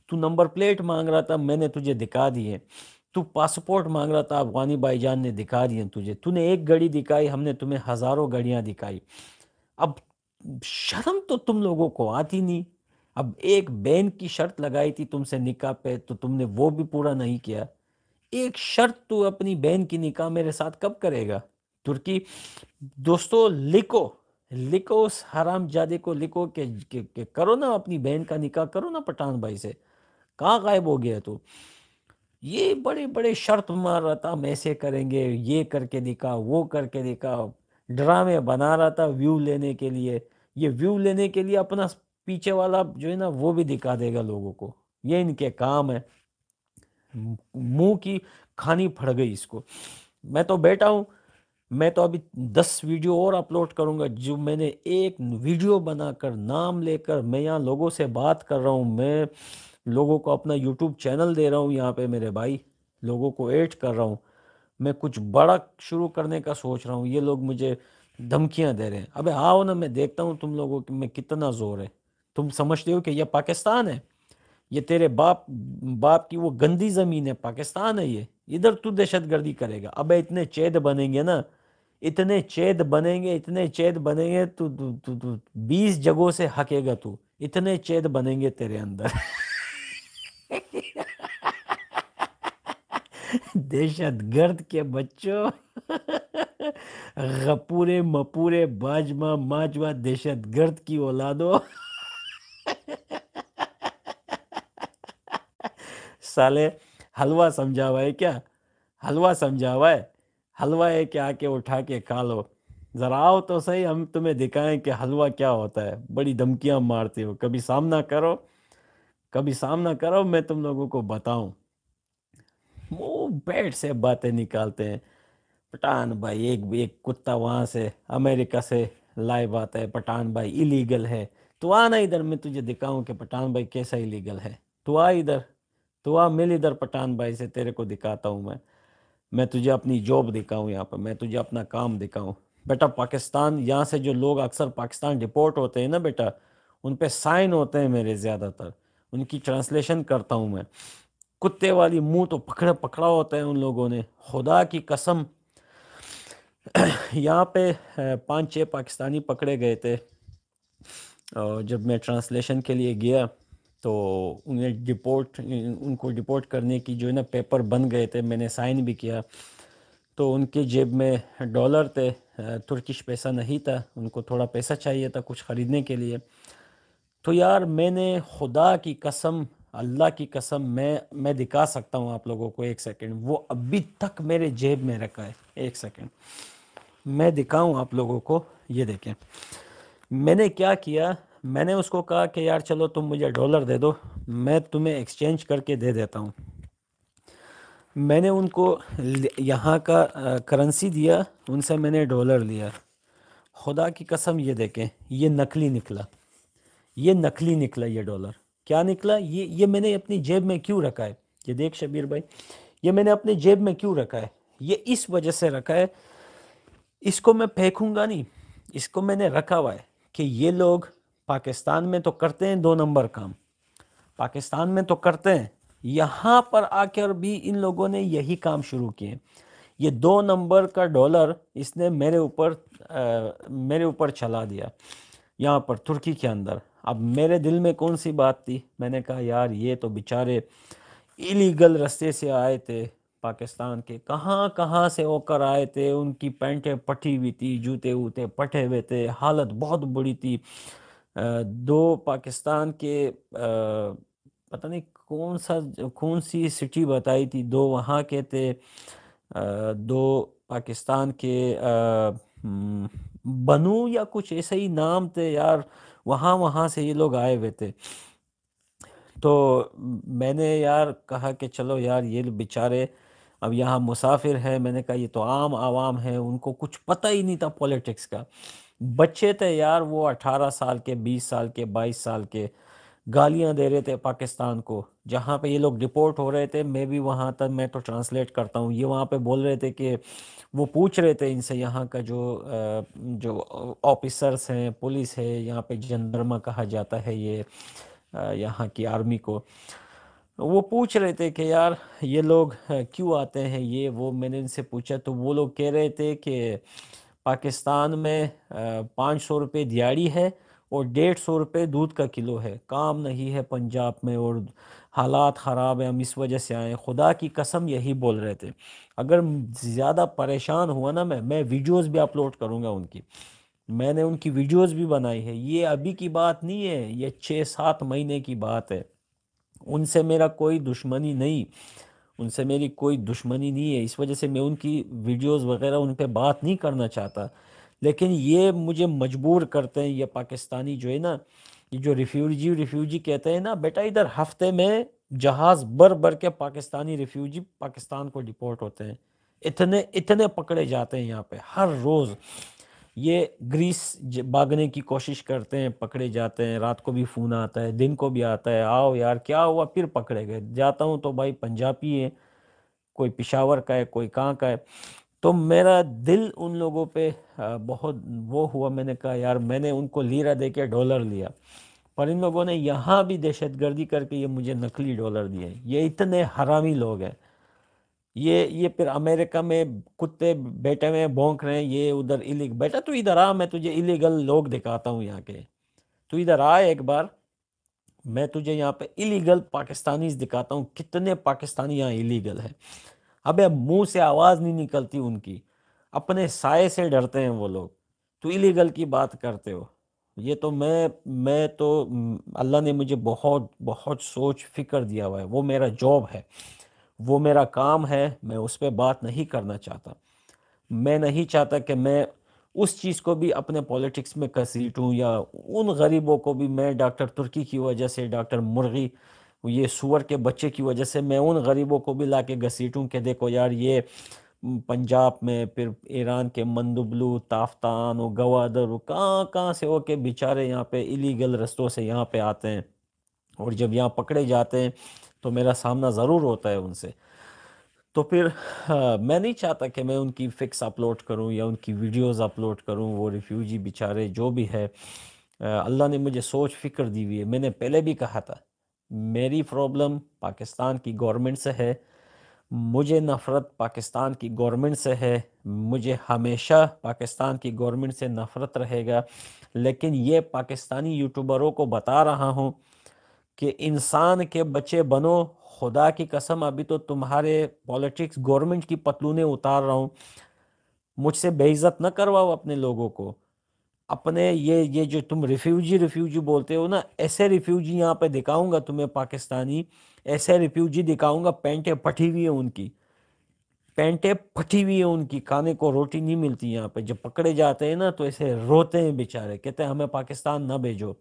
تو نمبر پلیٹ مانگ رہا تھا، میں نے تجھے دکھا دیے تو پاسپورٹ مانگ رہا تھا، افغانی بھائی جان نے دکھا دیے تجھے۔ تو نے ایک گڑی دکھائی، ہم نے تمہیں ہزاروں گڑیاں دکھائی۔ اب شرم تو تم لوگوں کو آتی نہیں۔ اب ایک بین کی شرط لگائی تھی تم سے نکاح پہ، تو تم نے وہ بھی پورا نہیں کیا۔ ایک شرط تو اپنی بین کی نکاح میرے ساتھ کب کرے گا؟ ترکی، دوستو، لکھو۔ لکھو اس حرام جادے کو لکھو کہ کرو نا اپنی بہن کا نکاح کرو نا پٹھان بھائی سے۔ کہاں غائب ہو گیا تو؟ یہ بڑے بڑے شرط مار رہا تھا ہم ایسے کریں گے، یہ کر کے دکھا، وہ کر کے دکھا۔ ڈرامے بنا رہا تھا ویو لینے کے لیے۔ یہ ویو لینے کے لیے اپنا پیچھے والا جو ہے نا، وہ بھی دکھا دے گا لوگوں کو۔ یہ ان کے کام ہے۔ منہ کی کھانی پھڑ گئی اس کو۔ میں تو بیٹا ہوں۔ میں تو ابھی دس ویڈیو اور اپلوڈ کروں گا، جو میں نے ایک ویڈیو بنا کر نام لے کر میں یہاں لوگوں سے بات کر رہا ہوں، میں لوگوں کو اپنا یوٹیوب چینل دے رہا ہوں یہاں پہ میرے بھائی، لوگوں کو ایڈ کر رہا ہوں۔ میں کچھ بڑا شروع کرنے کا سوچ رہا ہوں، یہ لوگ مجھے دھمکیاں دے رہے ہیں۔ ابے آؤ نا، میں دیکھتا ہوں تم لوگوں کہ میں کتنا زور ہے۔ تم سمجھتے ہو کہ یہ پاکستان ہے؟ یہ تیرے باپ باپ کی وہ گندی زمین ہے، پاکستان ہے یہ۔ ادھر تو دہشت گردی کرے گا۔ اب اتنے چید بنیں گے نا، اتنے چید بنیں گے، اتنے چید بنیں گے تو بیس جگہوں سے ہکے گا تو۔ اتنے چید بنیں گے تیرے اندر۔ دہشت گرد کے بچوں۔ غپورے مپورے باجما ماجوا دہشت گرد کی اولادوں۔ سالے حلوہ سمجھا ہوا ہے کیا؟ حلوہ سمجھا ہوا ہے حلوہ ہے کہ آ کے اٹھا کے کھا لو۔ ذرا آؤ تو صحیح، ہم تمہیں دکھائیں کہ حلوہ کیا ہوتا ہے۔ بڑی دھمکیاں مارتے ہو۔ کبھی سامنا کرو، کبھی سامنا کرو، میں تم لوگوں کو بتاؤں۔ وہ بیٹ سے باتیں نکالتے ہیں۔ پٹھان بھائی، ایک ایک کتا وہاں سے امریکہ سے لائیو آتا ہے۔ پٹھان بھائی ایلیگل ہے۔ تو آنا ادھر، میں تجھے دکھاؤں کہ پٹھان بھائی کیسا ایلیگل ہے۔ تو آ ادھر۔ تو آ مل ادھر پٹھان بھائی سے تیرے کو دکھاتا ہوں میں۔ میں تجھے اپنی جاب دکھاؤں یہاں پہ، میں تجھے اپنا کام دکھاؤں۔ بیٹا، پاکستان، یہاں سے جو لوگ اکثر پاکستان ڈپورٹ ہوتے ہیں نا بیٹا، ان پہ سائن ہوتے ہیں میرے زیادہ تر۔ ان کی ٹرانسلیشن کرتا ہوں میں۔ کتے والی منہ تو پکڑے پکڑا ہوتا ہے ان لوگوں نے۔ خدا کی قسم۔ یہاں پہ پانچ چھ پاکستانی پکڑے گئے تھے۔ اور جب میں ٹرانسلیشن کے لیے گیا تو انہیں ڈپورٹ ان کو ڈپورٹ کرنے کی جو ہے نا پیپر بن گئے تھے، میں نے سائن بھی کیا۔ تو ان کے جیب میں ڈالر تھے، ترکش پیسہ نہیں تھا، ان کو تھوڑا پیسہ چاہیے تھا کچھ خریدنے کے لیے۔ تو یار، میں نے خدا کی قسم، اللہ کی قسم، میں میں دکھا سکتا ہوں آپ لوگوں کو ایک سیکنڈ وہ ابھی تک میرے جیب میں رکھا ہے، ایک سیکنڈ میں دکھاؤں آپ لوگوں کو، یہ دیکھیں۔ میں نے کیا کیا؟ میں نے اس کو کہا کہ یار چلو تم مجھے ڈالر دے دو، میں تمہیں ایکسچینج کر کے دے دیتا ہوں۔ میں نے ان کو یہاں کا کرنسی دیا، ان سے میں نے ڈالر لیا۔ خدا کی قسم یہ دیکھیں، یہ نقلی نکلا۔ یہ نقلی نکلا یہ ڈالر۔ کیا نکلا؟ یہ یہ میں نے اپنی جیب میں کیوں رکھا ہے؟ یہ دیکھ شبیر بھائی، یہ میں نے اپنے جیب میں کیوں رکھا ہے؟ یہ اس وجہ سے رکھا ہے۔ اس کو میں پھینکوں گا نہیں، اس کو میں نے رکھا ہوا ہے کہ یہ لوگ پاکستان میں تو کرتے ہیں دو نمبر کام۔ پاکستان میں تو کرتے ہیں۔ یہاں پر آ کر بھی ان لوگوں نے یہی کام شروع کیے۔ یہ دو نمبر کا ڈالر اس نے میرے اوپر میرے اوپر چلا دیا۔ یہاں پر ترکی کے اندر۔ اب میرے دل میں کون سی بات تھی؟ میں نے کہا، یار، یہ تو بیچارے ایلیگل رستے سے آئے تھے پاکستان کے۔ کہاں کہاں سے ہو کر آئے تھے؟ ان کی پینٹیں پٹھی ہوئی تھی، جوتے ووتے پٹھے ہوئے تھے، حالت بہت بڑی تھی۔ دو پاکستان کے پتہ نہیں کون سا، کون سی سٹی بتائی تھی، دو وہاں کے تھے دو پاکستان کے بنو یا کچھ ایسا ہی نام تھے یار، وہاں وہاں سے یہ لوگ آئے ہوئے تھے۔ تو میں نے یار کہا کہ چلو یار یہ بیچارے اب یہاں مسافر ہے میں نے کہا یہ تو عام عوام ہے ان کو کچھ پتہ ہی نہیں تھا پولیٹکس کا۔ بچے تھے یار وہ اٹھارہ سال کے، بیس سال کے، بائیس سال کے گالیاں دے رہے تھے پاکستان کو۔ جہاں پہ یہ لوگ ڈپورٹ ہو رہے تھے، میں بھی وہاں تک میں تو ٹرانسلیٹ کرتا ہوں۔ یہ وہاں پہ بول رہے تھے کہ وہ پوچھ رہے تھے ان سے یہاں کا جو جو آفیسرس ہیں، پولیس ہے، یہاں پہ جنرما کہا جاتا ہے یہ یہاں کی آرمی کو۔ وہ پوچھ رہے تھے کہ یار یہ لوگ کیوں آتے ہیں؟ یہ وہ میں نے ان سے پوچھا تو وہ لوگ کہہ رہے تھے کہ پاکستان میں پانچ سو روپے دیاڑی ہے اور ڈیڑھ سو روپے دودھ کا کلو ہے۔ کام نہیں ہے پنجاب میں اور حالات خراب ہیں، ہم اس وجہ سے آئے خدا کی قسم یہی بول رہے تھے۔ اگر زیادہ پریشان ہوا نا میں میں ویڈیوز بھی اپلوڈ کروں گا ان کی۔ میں نے ان کی ویڈیوز بھی بنائی ہے یہ ابھی کی بات نہیں ہے، یہ چھ سات مہینے کی بات ہے۔ ان سے میرا کوئی دشمنی نہیں۔ ان سے میری کوئی دشمنی نہیں ہے۔ اس وجہ سے میں ان کی ویڈیوز وغیرہ ان پہ بات نہیں کرنا چاہتا۔ لیکن یہ مجھے مجبور کرتے ہیں، یہ پاکستانی جو ہے نا، یہ جو ریفیوجی ریفیوجی کہتے ہیں نا، بیٹا، ادھر ہفتے میں جہاز بر بر کے پاکستانی ریفیوجی پاکستان کو ڈپورٹ ہوتے ہیں۔ اتنے اتنے پکڑے جاتے ہیں یہاں پہ۔ ہر روز یہ گریس باغنے کی کوشش کرتے ہیں، پکڑے جاتے ہیں، رات کو بھی فون آتا ہے، دن کو بھی آتا ہے، آؤ یار، کیا ہوا؟ پھر پکڑے گئے۔ جاتا ہوں تو بھائی پنجابی ہے کوئی پشاور کا ہے، کوئی کہاں کا ہے۔ تو میرا دل ان لوگوں پہ بہت وہ ہوا، میں نے کہا، یار، میں نے ان کو لیرا دے کے ڈالر لیا۔ پر ان لوگوں نے یہاں بھی دہشت گردی کر کے یہ مجھے نقلی ڈالر دیے۔ یہ اتنے حرامی لوگ ہیں۔ یہ یہ پھر امریکہ میں کتے بیٹے میں بونک رہے ہیں، یہ ادھر الیگ بیٹا تو ادھر آ، میں تجھے الیگل لوگ دکھاتا ہوں یہاں کے۔ تو ادھر آ ایک بار، میں تجھے یہاں پہ الیگل پاکستانیز دکھاتا ہوں، کتنے پاکستانی یہاں الیگل ہے ابے منہ سے آواز نہیں نکلتی ان کی، اپنے سائے سے ڈرتے ہیں وہ لوگ۔ تو الیگل کی بات کرتے ہو۔ یہ تو میں میں تو اللہ نے مجھے بہت بہت سوچ، فکر دیا ہوا ہے، وہ میرا جاب ہے۔ وہ میرا کام ہے، میں اس پہ بات نہیں کرنا چاہتا۔ میں نہیں چاہتا کہ میں اس چیز کو بھی اپنے پولیٹکس میں کسیٹوں یا ان غریبوں کو بھی میں ڈاکٹر ترکی کی وجہ سے، ڈاکٹر مرغی، یہ سور کے بچے کی وجہ سے میں ان غریبوں کو بھی لا کے گھسیٹوں کہ دیکھو یار، یہ پنجاب میں، پھر ایران کے مندبلو، تافتان و گوادر و کہاں کہاں سے ہو کے بیچارے یہاں پہ الیگل رستوں سے یہاں پہ آتے ہیں۔ اور جب یہاں پکڑے جاتے ہیں تو میرا سامنا ضرور ہوتا ہے ان سے۔ تو پھر میں نہیں چاہتا کہ میں ان کی فکس اپلوڈ کروں یا ان کی ویڈیوز اپلوڈ کروں، وہ ریفیوجی بیچارے جو بھی ہے۔ اللہ نے مجھے سوچ فکر دی ہوئی ہے۔ میں نے پہلے بھی کہا تھا، میری پرابلم پاکستان کی گورنمنٹ سے ہے، مجھے نفرت پاکستان کی گورنمنٹ سے ہے۔ مجھے ہمیشہ پاکستان کی گورنمنٹ سے نفرت رہے گا۔ لیکن یہ پاکستانی یوٹیوبروں کو بتا رہا ہوں کہ انسان کے بچے بنو، خدا کی قسم ابھی تو تمہارے پولیٹکس گورنمنٹ کی پتلونے اتار رہا ہوں۔ مجھ سے بے عزت نہ کرواؤ اپنے لوگوں کو۔ اپنے یہ یہ جو تم ریفیوجی ریفیوجی بولتے ہو نا، ایسے ریفیوجی یہاں پہ دکھاؤں گا تمہیں پاکستانی۔ ایسے ریفیوجی دکھاؤں گا، پینٹیں پھٹی ہوئی ہیں ان کی۔ پینٹیں پھٹی ہوئی ہیں ان کی، کھانے کو روٹی نہیں ملتی یہاں پہ۔ جب پکڑے جاتے ہیں نا تو ایسے روتے ہیں بیچارے، کہتے ہیں ہمیں پاکستان نہ بھیجو۔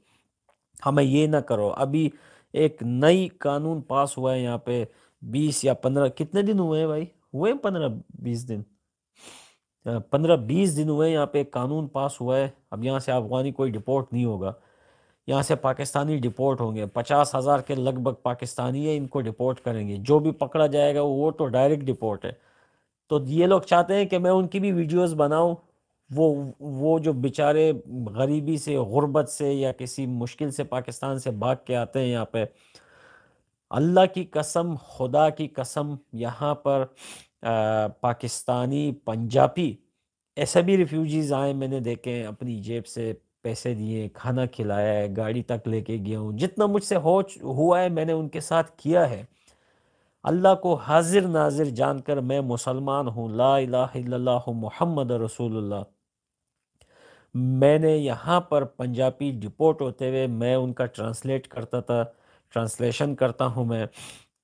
ہمیں یہ نہ کرو۔ ابھی ایک نئی قانون پاس ہوا ہے یہاں پہ، بیس یا پندرہ، کتنے دن ہوئے ہیں بھائی؟ ہوئے ہیں پندرہ، بیس دن۔ ہاں، پندرہ، بیس دن ہوئے یہاں پہ ایک قانون پاس ہوا ہے۔ اب یہاں سے افغانی کوئی ڈپورٹ نہیں ہوگا۔ یہاں سے پاکستانی ڈپورٹ ہوں گے۔ پچاس ہزار کے لگ بھگ پاکستانی ہیں، ان کو ڈپورٹ کریں گے۔ جو بھی پکڑا جائے گا، وہ تو ڈائریکٹ ڈپورٹ ہے۔ تو یہ لوگ چاہتے ہیں کہ میں ان کی بھی ویڈیوز بناؤں۔ وہ وہ جو بیچارے غریبی سے، غربت سے یا کسی مشکل سے پاکستان سے بھاگ کے آتے ہیں یہاں پہ، اللہ کی قسم، خدا کی قسم یہاں پر پاکستانی، پنجابی ایسے بھی ریفیوجیز آئے میں نے دیکھے اپنی جیب سے پیسے دیے، کھانا کھلایا ہے، گاڑی تک لے کے گیا ہوں، جتنا مجھ سے ہو، ہوا ہے، میں نے ان کے ساتھ کیا ہے۔ اللہ کو حاضر ناظر جان کر میں مسلمان ہوں، لا الہ الا اللہ محمد رسول اللہ۔ میں نے یہاں پر پنجابی ڈپورٹ ہوتے ہوئے میں ان کا ٹرانسلیٹ کرتا تھا، ٹرانسلیشن کرتا ہوں میں۔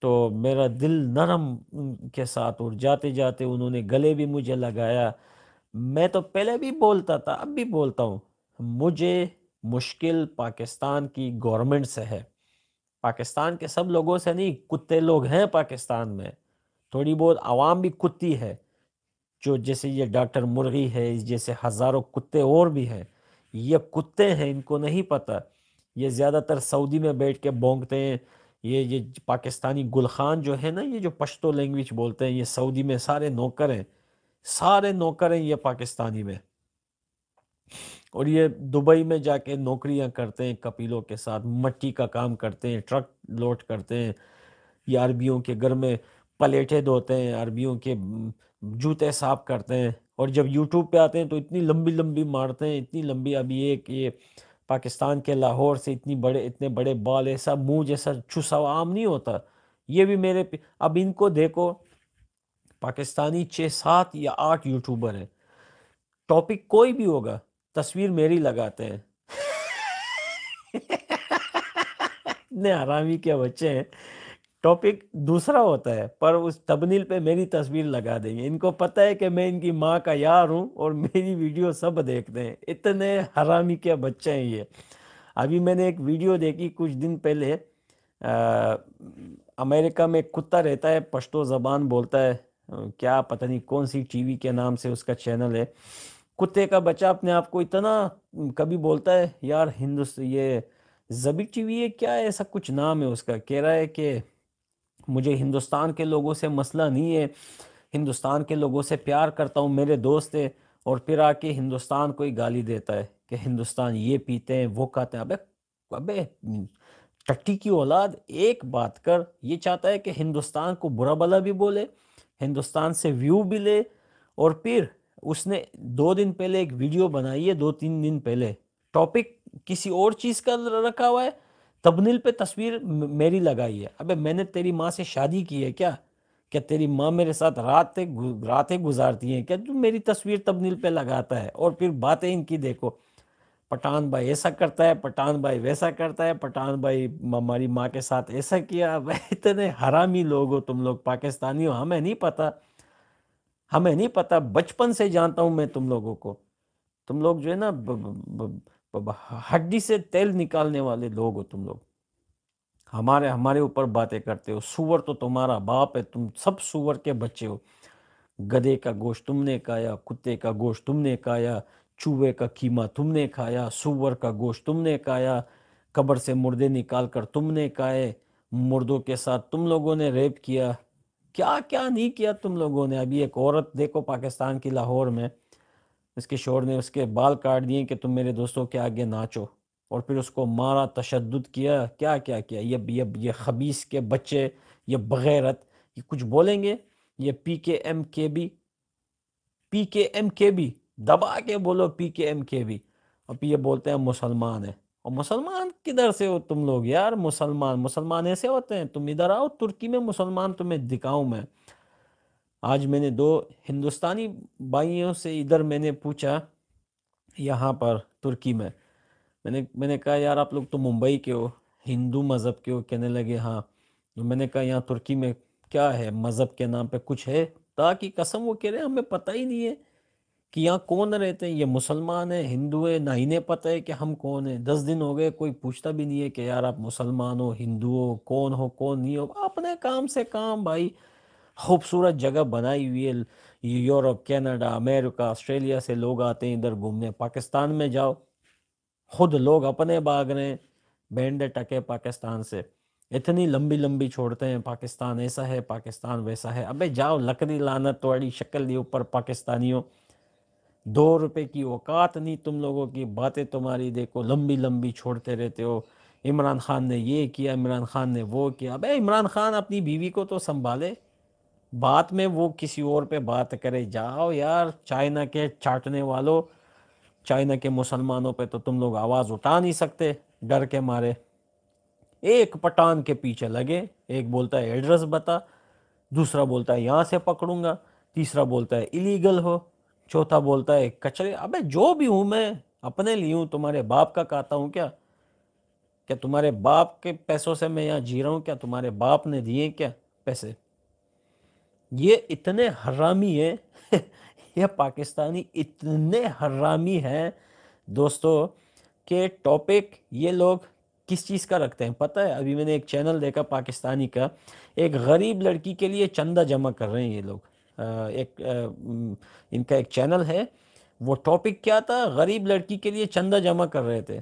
تو میرا دل نرم کے ساتھ اور جاتے جاتے انہوں نے گلے بھی مجھے لگایا۔ میں تو پہلے بھی بولتا تھا، اب بھی بولتا ہوں۔ مجھے مشکل پاکستان کی گورنمنٹ سے ہے۔ پاکستان کے سب لوگوں سے نہیں، کتے لوگ ہیں پاکستان میں۔ تھوڑی بہت عوام بھی کتی ہے۔ جو جیسے یہ ڈاکٹر مرغی ہے جیسے ہزاروں کتے اور بھی ہیں، یہ کتے ہیں، ان کو نہیں پتہ یہ زیادہ تر سعودی میں بیٹھ کے بونگتے ہیں۔ یہ یہ پاکستانی گلخان جو ہے نا، یہ جو پشتو لینگویج بولتے ہیں، یہ سعودی میں سارے نوکر ہیں۔ سارے نوکر ہیں یہ پاکستانی میں۔ اور یہ دبئی میں جا کے نوکریاں کرتے ہیں، کپیلوں کے ساتھ مٹی کا کام کرتے ہیں، ٹرک لوٹ کرتے ہیں۔ یہ عربیوں کے گھر میں پلیٹے دھوتے ہیں، عربیوں کے جوتے صاف کرتے ہیں۔ اور جب یوٹیوب پہ آتے ہیں تو اتنی لمبی لمبی مارتے ہیں، اتنی لمبی۔ ابھی ایک یہ پاکستان کے لاہور سے اتنی بڑے، اتنے بڑے بال، ایسا منہ جیسا چھسا عام نہیں ہوتا۔ یہ بھی میرے اب ان کو دیکھو، پاکستانی چھ سات یا آٹھ یوٹیوبر ہیں۔ ٹاپک کوئی بھی ہوگا، تصویر میری لگاتے ہیں۔ اتنے حرامی کے بچے ہیں۔ ٹاپک دوسرا ہوتا ہے، پر اس تبنیل پہ میری تصویر لگا دیں گے۔ ان کو پتہ ہے کہ میں ان کی ماں کا یار ہوں اور میری ویڈیو سب دیکھتے ہیں۔ اتنے حرامی کے بچے ہیں یہ۔ ابھی میں نے ایک ویڈیو دیکھی کچھ دن پہلے امریکہ میں کتا رہتا ہے، پشتو زبان بولتا ہے۔ کیا پتہ نہیں کون سی ٹی وی کے نام سے اس کا چینل ہے۔ کتے کا بچہ اپنے آپ کو اتنا کبھی بولتا ہے، یار ہندوست، یہ زبی ٹی وی ہے، کیا ایسا کچھ نام ہے اس کا؟ کہہ رہا ہے کہ مجھے ہندوستان کے لوگوں سے مسئلہ نہیں ہے۔ ہندوستان کے لوگوں سے پیار کرتا ہوں، میرے دوست ہے اور پھر آ کے ہندوستان کو ہی گالی دیتا ہے کہ ہندوستان یہ پیتے ہیں، وہ کہتے ہیں۔ ابے ابے، ٹٹی کی اولاد ایک بات کر، یہ چاہتا ہے کہ ہندوستان کو برا بلا بھی بولے، ہندوستان سے ویو بھی لے۔ اور پھر اس نے دو دن پہلے ایک ویڈیو بنائی ہے، دو تین دن پہلے۔ ٹاپک کسی اور چیز کا رکھا ہوا ہے۔ تبنیل پہ تصویر میری لگائی ہے۔ ابے میں نے تیری ماں سے شادی کی ہے کیا؟ کیا تیری ماں میرے ساتھ راتیں راتیں گزارتی ہیں؟ کیا تو میری تصویر تبنیل پہ لگاتا ہے؟ اور پھر باتیں ان کی دیکھو۔ پٹان بھائی ایسا کرتا ہے پٹان بھائی ویسا کرتا ہے پٹان بھائی ہماری ماں کے ساتھ ایسا کیا۔ اتنے حرامی لوگ ہو تم لوگ، پاکستانی ہو، ہمیں نہیں پتہ ہمیں نہیں پتہ بچپن سے جانتا ہوں میں تم لوگوں کو۔ تم لوگ جو ہے نا ہڈی سے تیل نکالنے والے لوگ ہو تم لوگ۔ ہمارے ہمارے اوپر باتیں کرتے ہو۔ سور تو تمہارا باپ ہے، تم سب سور کے بچے ہو۔ گدے کا گوشت تم نے کھایا، کتے کا گوشت تم نے کھایا، چوہے کا قیمہ تم نے کھایا، سور کا گوشت تم نے کھایا، قبر سے مردے نکال کر تم نے کھائے، مردوں کے ساتھ تم لوگوں نے ریپ کیا۔ کیا کیا نہیں کیا تم لوگوں نے؟ ابھی ایک عورت، دیکھو پاکستان کی لاہور میں اس کے شور نے اس کے بال کاٹ دیے کہ تم میرے دوستوں کے آگے ناچو اور پھر اس کو مارا، تشدد کیا کیا کیا کیا؟ یہ یہ یہ خبیص کے بچے، یہ بغیرت، یہ کچھ بولیں گے؟ یہ پی کے ایم کے بی، پی کے ایم کے بی، دبا کے بولو پی کے ایم کے بی۔ اور پھر یہ بولتے ہیں مسلمان ہیں۔ اور مسلمان کدھر سے ہو تم لوگ یار؟ مسلمان مسلمان ایسے ہوتے ہیں، تم ادھر آؤ، ترکی میں مسلمان تمہیں دکھاؤں میں۔ آج میں نے دو ہندوستانی بھائیوں سے ادھر میں نے پوچھا یہاں پر ترکی میں۔ میں نے میں نے کہا، یار، آپ لوگ تو ممبئی کے ہو، ہندو مذہب کے ہو۔ کہنے لگے ہاں۔ میں نے کہا، یہاں ترکی میں کیا ہے؟ مذہب کے نام پہ کچھ ہے؟ تاکہ قسم وہ کہہ رہے ہیں، ہمیں پتہ ہی نہیں ہے کہ یہاں کون رہتے ہیں۔ یہ مسلمان ہیں، ہندو ہے نہ انہیں پتہ ہے کہ ہم کون ہیں۔ دس دن ہو گئے، کوئی پوچھتا بھی نہیں ہے کہ یار، آپ مسلمان ہو، ہندو ہو، کون ہو، کون نہیں ہو۔ اپنے کام سے کام، بھائی۔ خوبصورت جگہ بنائی ہوئی ہے، یورپ، کینیڈا، امریکہ، آسٹریلیا سے لوگ آتے ہیں ادھر گھومنے۔ پاکستان میں جاؤ، خود لوگ اپنے باغ رہے ہیں بینڈ ٹکے پاکستان سے۔ اتنی لمبی لمبی چھوڑتے ہیں، پاکستان ایسا ہے، پاکستان ویسا ہے۔ ابے جاؤ، لکڑی لانت توڑی شکل دی اوپر پاکستانیوں۔ دو روپے کی اوقات نہیں تم لوگوں کی، باتیں تمہاری دیکھو۔ لمبی لمبی چھوڑتے رہتے ہو۔ عمران خان نے یہ کیا، عمران خان نے وہ کیا۔ ابے عمران خان اپنی بیوی کو تو سنبھالے۔ بات میں وہ کسی اور پہ بات کرے، جاؤ یار، چائنا کے چاٹنے والوں چائنا کے مسلمانوں پہ تو تم لوگ آواز اٹھا نہیں سکتے، ڈر کے مارے۔ ایک پٹان کے پیچھے لگے، ایک بولتا ہے، ایڈریس بتا دوسرا بولتا ہے، یہاں سے پکڑوں گا تیسرا بولتا ہے ایلیگل ہو چوتھا بولتا ہے، کچرے ابے جو بھی ہوں میں، اپنے لیے ہوں، تمہارے باپ کا کہتا ہوں کیا؟ کیا تمہارے باپ کے پیسوں سے میں یہاں جی رہا ہوں؟ کیا تمہارے باپ نے دیے کیا پیسے؟ یہ اتنے حرامی ہیں یہ پاکستانی اتنے حرامی ہیں دوستو کہ ٹاپک یہ لوگ کس چیز کا رکھتے ہیں؟ پتہ ہے، ابھی میں نے ایک چینل دیکھا پاکستانی کا، ایک غریب لڑکی کے لیے چندہ جمع کر رہے ہیں یہ لوگ۔ ایک ان کا ایک چینل ہے۔ وہ ٹاپک کیا تھا؟ غریب لڑکی کے لیے چندہ جمع کر رہے تھے۔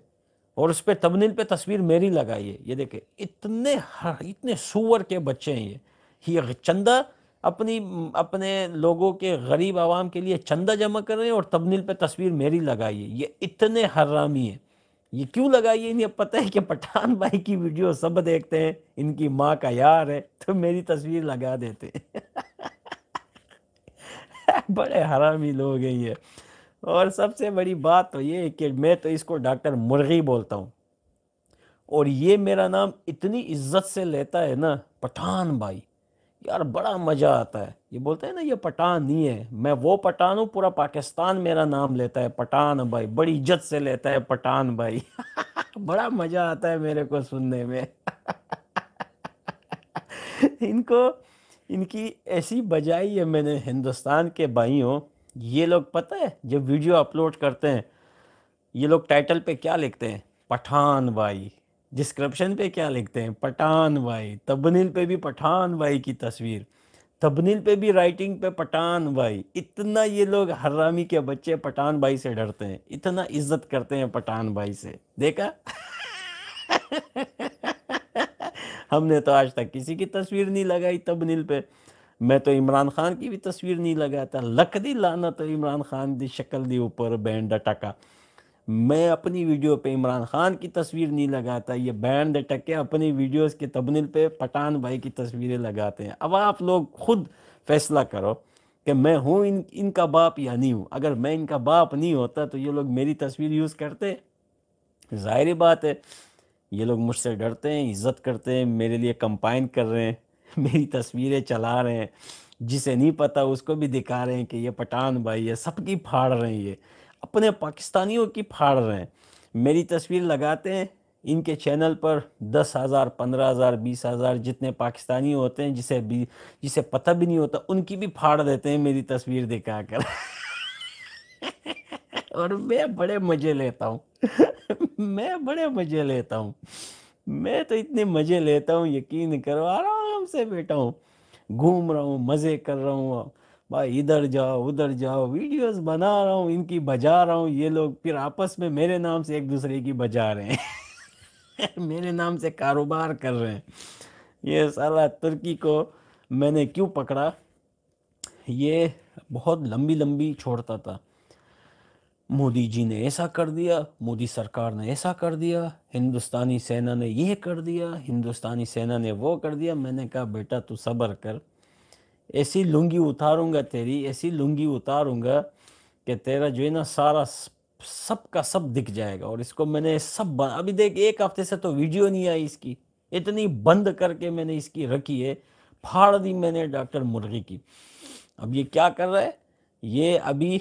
اور اس پہ تبنیل پہ تصویر میری لگائی ہے۔ یہ دیکھیں، اتنے اتنے سور کے بچے ہیں یہ۔ یہ چندہ اپنی اپنے لوگوں کے غریب عوام کے لیے چندہ جمع کر رہے ہیں اور تبنیل پہ تصویر میری لگائی ہے یہ اتنے حرامی ہیں۔ یہ کیوں لگائی انہیں پتہ ہے کہ پٹھان بھائی کی ویڈیو سب دیکھتے ہیں، ان کی ماں کا یار ہے، تو میری تصویر لگا دیتے ہیں۔ بڑے حرامی لوگ ہیں یہ۔ اور سب سے بڑی بات تو یہ ہے کہ میں تو اس کو ڈاکٹر مرغی بولتا ہوں۔ اور یہ میرا نام اتنی عزت سے لیتا ہے نا، پٹھان بھائی۔ یار بڑا مزہ آتا ہے۔ یہ بولتے ہیں نا، یہ پٹھان نہیں ہے۔ میں وہ پٹھان ہوں، پورا پاکستان میرا نام لیتا ہے۔ پٹھان بھائی، بڑی عزت سے لیتا ہے پٹھان بھائی۔ بڑا مزہ آتا ہے میرے کو سننے میں۔ ان کو، ان کی ایسی بجائی ہے، میں نے ہندوستان کے بھائیوں یہ لوگ پتہ ہے، جب ویڈیو اپلوڈ کرتے ہیں، یہ لوگ ٹائٹل پہ کیا لکھتے ہیں؟ پٹھان بھائی۔ ڈسکرپشن پہ کیا لکھتے ہیں؟ پٹھان بھائی تبنیل پہ بھی پٹھان بھائی کی تصویر۔ تبنیل پہ بھی رائٹنگ پہ پٹھان بھائی اتنا یہ لوگ حرامی کے بچے پٹھان بھائی سے ڈرتے ہیں۔ اتنا عزت کرتے ہیں پٹھان بھائی سے۔ دیکھا؟ ہم نے تو آج تک کسی کی تصویر نہیں لگائی تبنیل پہ۔ میں تو عمران خان کی بھی تصویر نہیں لگاتا۔ لک دی لانا تو عمران خان دی شکل دی اوپر بینڈ ٹکا۔ میں اپنی ویڈیو پہ عمران خان کی تصویر نہیں لگاتا، یہ بینڈ ٹکے اپنی ویڈیوز کے تبنیل پہ پٹھان بھائی کی تصویریں لگاتے ہیں۔ اب آپ لوگ خود فیصلہ کرو کہ میں ہوں ان ان کا باپ یا نہیں ہوں۔ اگر میں ان کا باپ نہیں ہوتا تو یہ لوگ میری تصویر یوز کرتے ظاہری بات ہے، یہ لوگ مجھ سے ڈرتے ہیں، عزت کرتے ہیں، میرے لیے کمپائن کر رہے ہیں، میری تصویریں چلا رہے ہیں۔ جسے نہیں پتہ اس کو بھی دکھا رہے ہیں کہ یہ پٹھان بھائی ہے، سب کی پھاڑ رہے ہیں یہ۔ اپنے پاکستانیوں کی پھاڑ رہے ہیں۔ میری تصویر لگاتے ہیں ان کے چینل پر دس ہزار، پندرہ ہزار، بیس ہزار جتنے پاکستانی ہوتے ہیں، جسے بھی، جسے پتہ بھی نہیں ہوتا، ان کی بھی پھاڑ دیتے ہیں میری تصویر دکھا کر۔ اور میں بڑے مزے لیتا ہوں۔ میں بڑے مزے لیتا ہوں۔ میں تو اتنے مزے لیتا ہوں، یقین کرو، آرام سے بیٹھا ہوں۔ گھوم رہا ہوں، مزے کر رہا ہوں۔ بھائی ادھر جاؤ ادھر جاؤ ویڈیوز بنا رہا ہوں، ان کی بجا رہا ہوں، یہ لوگ پھر آپس میں میرے نام سے ایک دوسرے کی بجا رہے ہیں۔ میرے نام سے کاروبار کر رہے ہیں۔ یہ سالہ ترکی کو میں نے کیوں پکڑا؟ یہ بہت لمبی لمبی چھوڑتا تھا۔ مودی جی نے ایسا کر دیا، مودی سرکار نے ایسا کر دیا، ہندوستانی سینا نے یہ کر دیا، ہندوستانی سینا نے وہ کر دیا۔ میں نے کہا، بیٹا تو صبر کر۔ ایسی لنگی اتاروں گا تیری ایسی لنگی اتاروں گا کہ تیرا جو ہے نا سارا سب کا سب دکھ جائے گا اور اس کو میں نے سب ابھی دیکھ ایک ہفتے سے تو ویڈیو نہیں آئی اس کی اتنی بند کر کے میں نے اس کی رکھی ہے پھاڑ دی میں نے ڈاکٹر مرغی کی اب یہ کیا کر رہا ہے یہ ابھی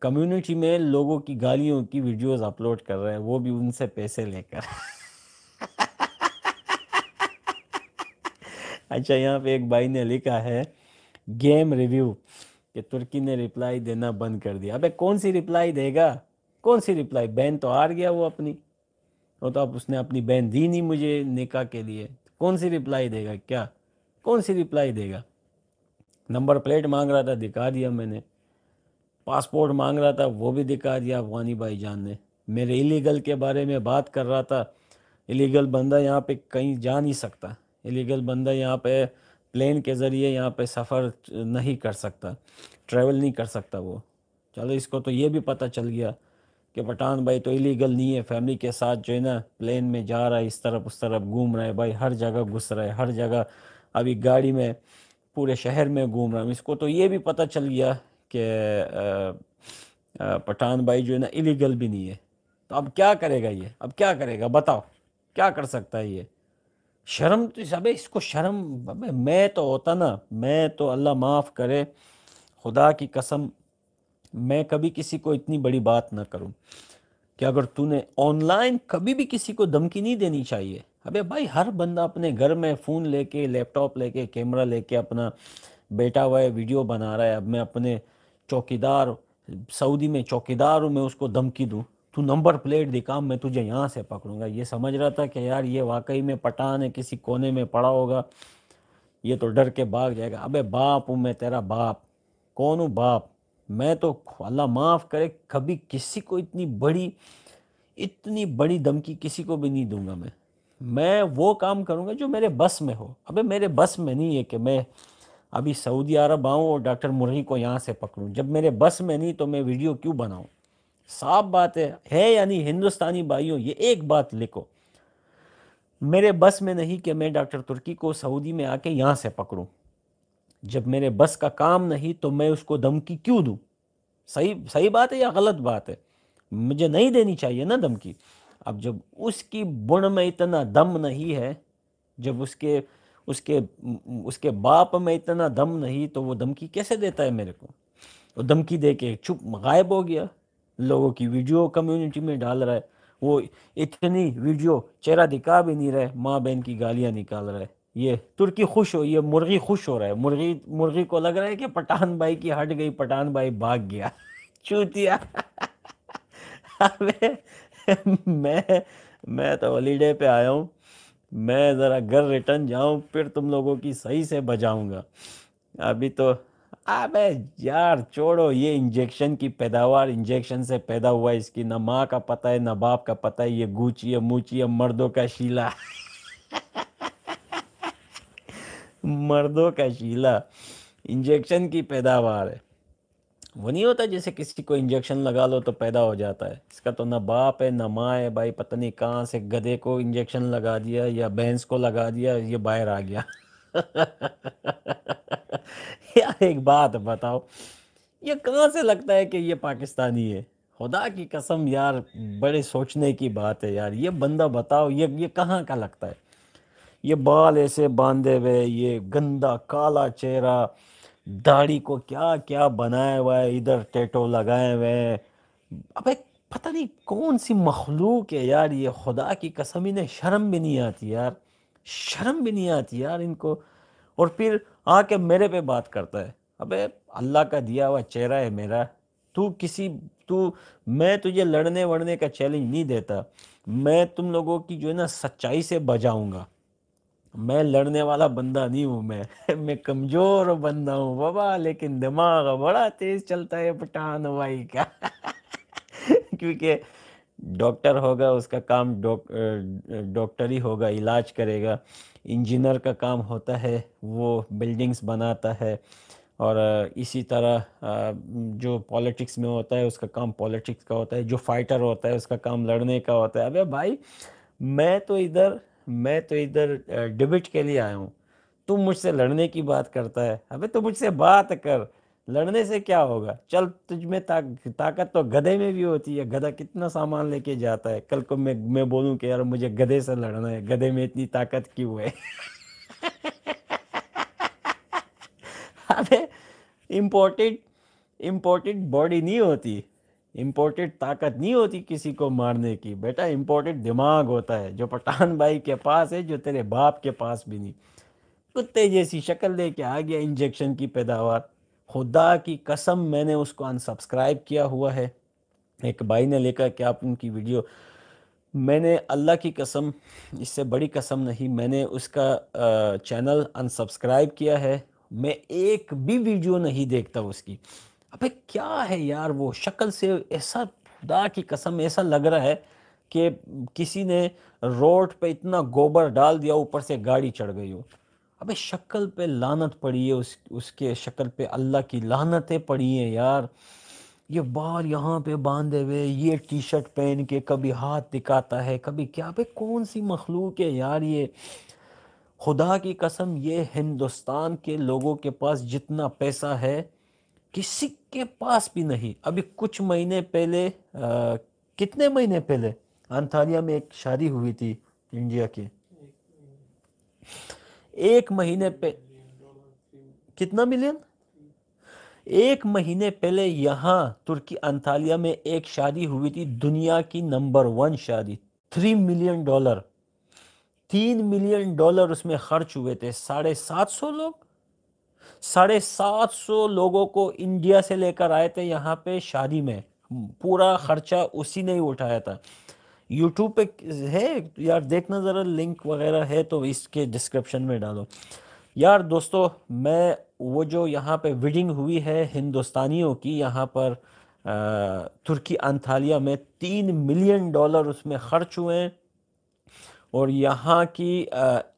کمیونٹی میں لوگوں کی گالیوں کی ویڈیوز اپلوڈ کر رہے ہیں وہ بھی ان سے پیسے لے کر اچھا یہاں پہ ایک بھائی نے لکھا ہے گیم ریویو کہ ترکی نے رپلائی دینا بند کر دیا۔ ابے کون سی رپلائی دے گا؟ کون سی رپلائی بین تو ہار گیا وہ اپنی۔ وہ تو اب اس نے اپنی بین دی نہیں مجھے نکاح کے لیے۔ کون سی رپلائی دے گا؟ کیا؟ کون سی رپلائی دے گا؟ نمبر پلیٹ مانگ رہا تھا، دکھا دیا میں نے۔ پاسپورٹ مانگ رہا تھا، وہ بھی دکھا دیا افغانی بھائی جان نے۔ میرے ایلیگل کے بارے میں بات کر رہا تھا۔ الیگل بندہ یہاں پہ کہیں جا نہیں سکتا۔ الیگل بندہ یہاں پہ پلین کے ذریعے یہاں پہ سفر نہیں کر سکتا ٹریول نہیں کر سکتا وہ۔ چلو اس کو تو یہ بھی پتہ چل گیا کہ پٹھان بھائی تو الیگل نہیں ہے فیملی کے ساتھ جو ہے نا پلین میں جا رہا ہے، اس طرف اس طرف گھوم رہا ہے۔ بھائی ہر جگہ گھس رہا ہے، ہر جگہ ابھی گاڑی میں پورے شہر میں گھوم رہا ہوں اس کو تو یہ بھی پتہ چل گیا کہ پٹھان بھائی جو ہے نا الیگل بھی نہیں ہے۔ تو اب کیا کرے گا یہ؟ اب کیا کرے گا؟ بتاؤ، کیا کر سکتا ہے یہ؟ شرم تو سب اس کو شرم میں تو ہوتا نا، میں تو اللہ معاف کرے، خدا کی قسم میں کبھی کسی کو اتنی بڑی بات نہ کروں کہ اگر تو نے آن لائن کبھی بھی کسی کو دھمکی نہیں دینی چاہیے۔ ابے بھائی ہر بندہ اپنے گھر میں فون لے کے لیپ ٹاپ لے کے، کیمرہ لے کے اپنا بیٹا ہوا ہے، ویڈیو بنا رہا ہے، اب میں اپنے چوکیدار، سعودی میں چوکیدار ہوں میں اس کو دھمکی دوں۔ تو نمبر پلیٹ دکھا میں تجھے یہاں سے پکڑوں گا۔ یہ سمجھ رہا تھا کہ یار یہ واقعی میں پٹان ہے کسی کونے میں پڑا ہوگا۔ یہ تو ڈر کے بھاگ جائے گا۔ ابے باپ ہوں میں تیرا باپ۔ کون ہوں باپ؟ میں تو اللہ معاف کرے، کبھی کسی کو اتنی بڑی اتنی بڑی دھمکی کسی کو بھی نہیں دوں گا میں۔ میں وہ کام کروں گا جو میرے بس میں ہو۔ ابے میرے بس میں نہیں ہے کہ میں ابھی سعودی عرب آؤں اور ڈاکٹر مرغی کو یہاں سے پکڑوں۔ جب میرے بس میں نہیں تو میں ویڈیو کیوں بناؤں؟ صاف بات ہے ہے یعنی ہندوستانی بھائیوں، یہ ایک بات لکھو۔ میرے بس میں نہیں کہ میں ڈاکٹر ترکی کو سعودی میں آ کے یہاں سے پکڑوں۔ جب میرے بس کا کام نہیں تو میں اس کو دھمکی کیوں دوں؟ صحیح صحیح بات ہے یا غلط بات ہے؟ مجھے نہیں دینی چاہیے نا دھمکی۔ اب جب اس کی بن میں اتنا دم نہیں ہے، جب اس کے اس کے اس کے باپ میں اتنا دم نہیں تو وہ دھمکی کیسے دیتا ہے میرے کو؟ وہ دھمکی دے کے چپ، غائب ہو گیا۔ لوگوں کی ویڈیو کمیونٹی میں ڈال رہا ہے۔ وہ اتنی ویڈیو چہرہ دکھا بھی نہیں رہے، ماں بہن کی گالیاں نکال رہا ہے۔ یہ ترکی خوش ہو، یہ مرغی خوش ہو رہا ہے۔ مرغی مرغی کو لگ رہا ہے کہ پٹھان بھائی کی ہٹ گئی، پٹھان بھائی بھاگ گیا۔ چوتیا میں میں تو ہالیڈے پہ آیا ہوں۔ میں ذرا گھر ریٹرن جاؤں، پھر تم لوگوں کی صحیح سے بجاؤں گا۔ ابھی تو ابے یار چھوڑو یہ انجیکشن کی پیداوار انجیکشن سے پیدا ہوا ہے اس کی نہ ماں کا پتہ ہے نہ باپ کا پتہ ہے یہ گوچی ہے موچی ہے مردوں کا شیلا مردوں کا شیلا انجیکشن کی پیداوار ہے وہ نہیں ہوتا جیسے کسی کو انجیکشن لگا لو تو پیدا ہو جاتا ہے اس کا تو نہ باپ ہے نہ ماں ہے بھائی پتہ نہیں کہاں سے گدے کو انجیکشن لگا دیا یا بینس کو لگا دیا یہ باہر آ گیا یار ایک بات بتاؤ، یہ کہاں سے لگتا ہے کہ یہ پاکستانی ہے؟ خدا کی قسم یار، بڑے سوچنے کی بات ہے یار، یہ بندہ بتاؤ، یہ یہ کہاں کا لگتا ہے؟ یہ بال ایسے باندھے ہوئے، یہ گندا کالا چہرہ، داڑھی کو کیا کیا بنایا ہوا ہے، ادھر ٹیٹو لگائے ہوئے ابے پتہ نہیں کون سی مخلوق ہے یار یہ، خدا کی قسم انہیں شرم بھی نہیں آتی یار، شرم بھی نہیں آتی یار ان کو۔ اور پھر آ کے میرے پہ بات کرتا ہے۔ ابے اللہ کا دیا ہوا چہرہ ہے میرا۔ تو کسی، تو میں تجھے لڑنے وڑنے کا چیلنج نہیں دیتا۔ میں تم لوگوں کی جو ہے نا سچائی سے بجاؤں گا۔ میں لڑنے والا بندہ نہیں ہوں میں۔ میں کمزور بندہ ہوں بابا، لیکن دماغ بڑا تیز چلتا ہے پٹھان بھائی کا۔ کیونکہ ڈاکٹر ہوگا، اس کا کام ڈاکٹر ہی ہوگا، علاج کرے گا۔ انجینئر کا کام ہوتا ہے، وہ بلڈنگز بناتا ہے اور اسی طرح جو پالیٹکس میں ہوتا ہے، اس کا کام پالیٹکس کا ہوتا ہے، جو فائٹر ہوتا ہے، اس کا کام لڑنے کا ہوتا ہے۔ ابے بھائی، میں تو ادھر، میں تو ادھر ڈبٹ کے لیے آیا ہوں۔ تم مجھ سے لڑنے کی بات کرتا ہے۔ ابے تو مجھ سے بات کر۔ لڑنے سے کیا ہوگا؟ چل تجھ میں طاقت تو گدھے میں بھی ہوتی ہے، گدھا کتنا سامان لے کے جاتا ہے؟ کل کو میں میں بولوں کہ یار مجھے گدھے سے لڑنا ہے، گدھے میں اتنی طاقت کیوں ہے؟ ابے امپورٹنٹ امپورٹنٹ باڈی نہیں ہوتی امپورٹنٹ طاقت نہیں ہوتی کسی کو مارنے کی۔ بیٹا امپورٹنٹ دماغ ہوتا ہے، جو پٹھان بھائی کے پاس ہے، جو تیرے باپ کے پاس بھی نہیں۔ کتے جیسی شکل لے کے آ گیا انجیکشن کی پیداوار۔ خدا کی قسم میں نے اس کو ان سبسکرائب کیا ہوا ہے۔ ایک بھائی نے لے کر کہ آپ ان کی ویڈیو، میں نے اللہ کی قسم، اس سے بڑی قسم نہیں، میں نے اس کا چینل ان سبسکرائب کیا ہے۔ میں ایک بھی ویڈیو نہیں دیکھتا اس کی۔ ابے کیا ہے یار وہ؟ شکل سے ایسا خدا کی قسم ایسا لگ رہا ہے کہ کسی نے روڈ پہ اتنا گوبر ڈال دیا، اوپر سے گاڑی چڑھ گئی ہو۔ ابے شکل پہ لانت پڑی ہے، اس اس کے شکل پہ اللہ کی لانتیں پڑی ہیں یار۔ یہ بال یہاں پہ باندھے ہوئے، یہ ٹی شرٹ پہن کے کبھی ہاتھ دکھاتا ہے، کبھی کیا۔ پہ کون سی مخلوق ہے یار یہ؟ خدا کی قسم، یہ ہندوستان کے لوگوں کے پاس جتنا پیسہ ہے، کسی کے پاس بھی نہیں۔ ابھی کچھ مہینے پہلے کتنے مہینے پہلے؟ انتھالیا میں ایک شادی ہوئی تھی انڈیا کی۔ ایک مہینے پہ کتنا ملین؟ ایک مہینے پہلے یہاں ترکی انتھالیا میں ایک شادی ہوئی تھی، دنیا کی نمبر ون شادی، تھری ملین ڈالر۔ تین ملین ڈالر اس میں خرچ ہوئے تھے۔ ساڑھے سات سو لوگ؟ ساڑھے سات سو لوگوں کو انڈیا سے لے کر آئے تھے یہاں پہ شادی میں۔ پورا خرچہ اسی نے ہی اٹھایا تھا۔ یوٹیوب پہ ہے؟ یار دیکھنا ذرا لنک وغیرہ ہے تو اس کے ڈسکرپشن میں ڈالو۔ یار دوستو، میں وہ جو یہاں پہ ویڈنگ ہوئی ہے ہندوستانیوں کی، یہاں پر ترکی انتھالیا میں تین ملین ڈالر اس میں خرچ ہوئے ہیں۔ اور یہاں کی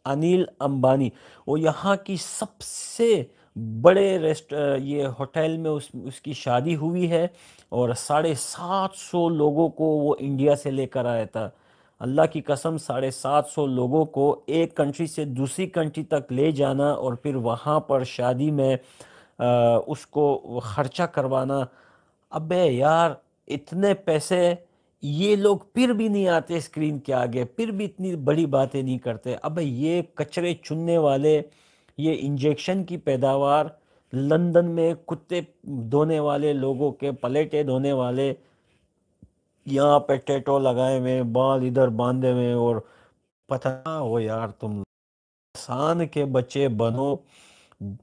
انیل امبانی، وہ یہاں کی سب سے بڑے ریسٹ، یہ ہوٹل میں اس اس کی شادی ہوئی ہے اور ساڑھے سات سو لوگوں کو وہ انڈیا سے لے کر آیا تھا۔ اللہ کی قسم ساڑھے سات سو لوگوں کو ایک کنٹری سے دوسری کنٹری تک لے جانا اور پھر وہاں پر شادی میں اس کو خرچہ کروانا۔ ابے یار، اتنے پیسے، یہ لوگ پھر بھی نہیں آتے اسکرین کے آگے، پھر بھی اتنی بڑی باتیں نہیں کرتے۔ ابے یہ کچرے چننے والے یہ انجیکشن کی پیداوار لندن میں کتے دھونے والے لوگوں کے پلیٹے دھونے والے یہاں پہ ٹیٹو لگائے ہوئے بال ادھر باندھے ہوئے اور پتہ ہو یار تم آسان کے بچے بنو۔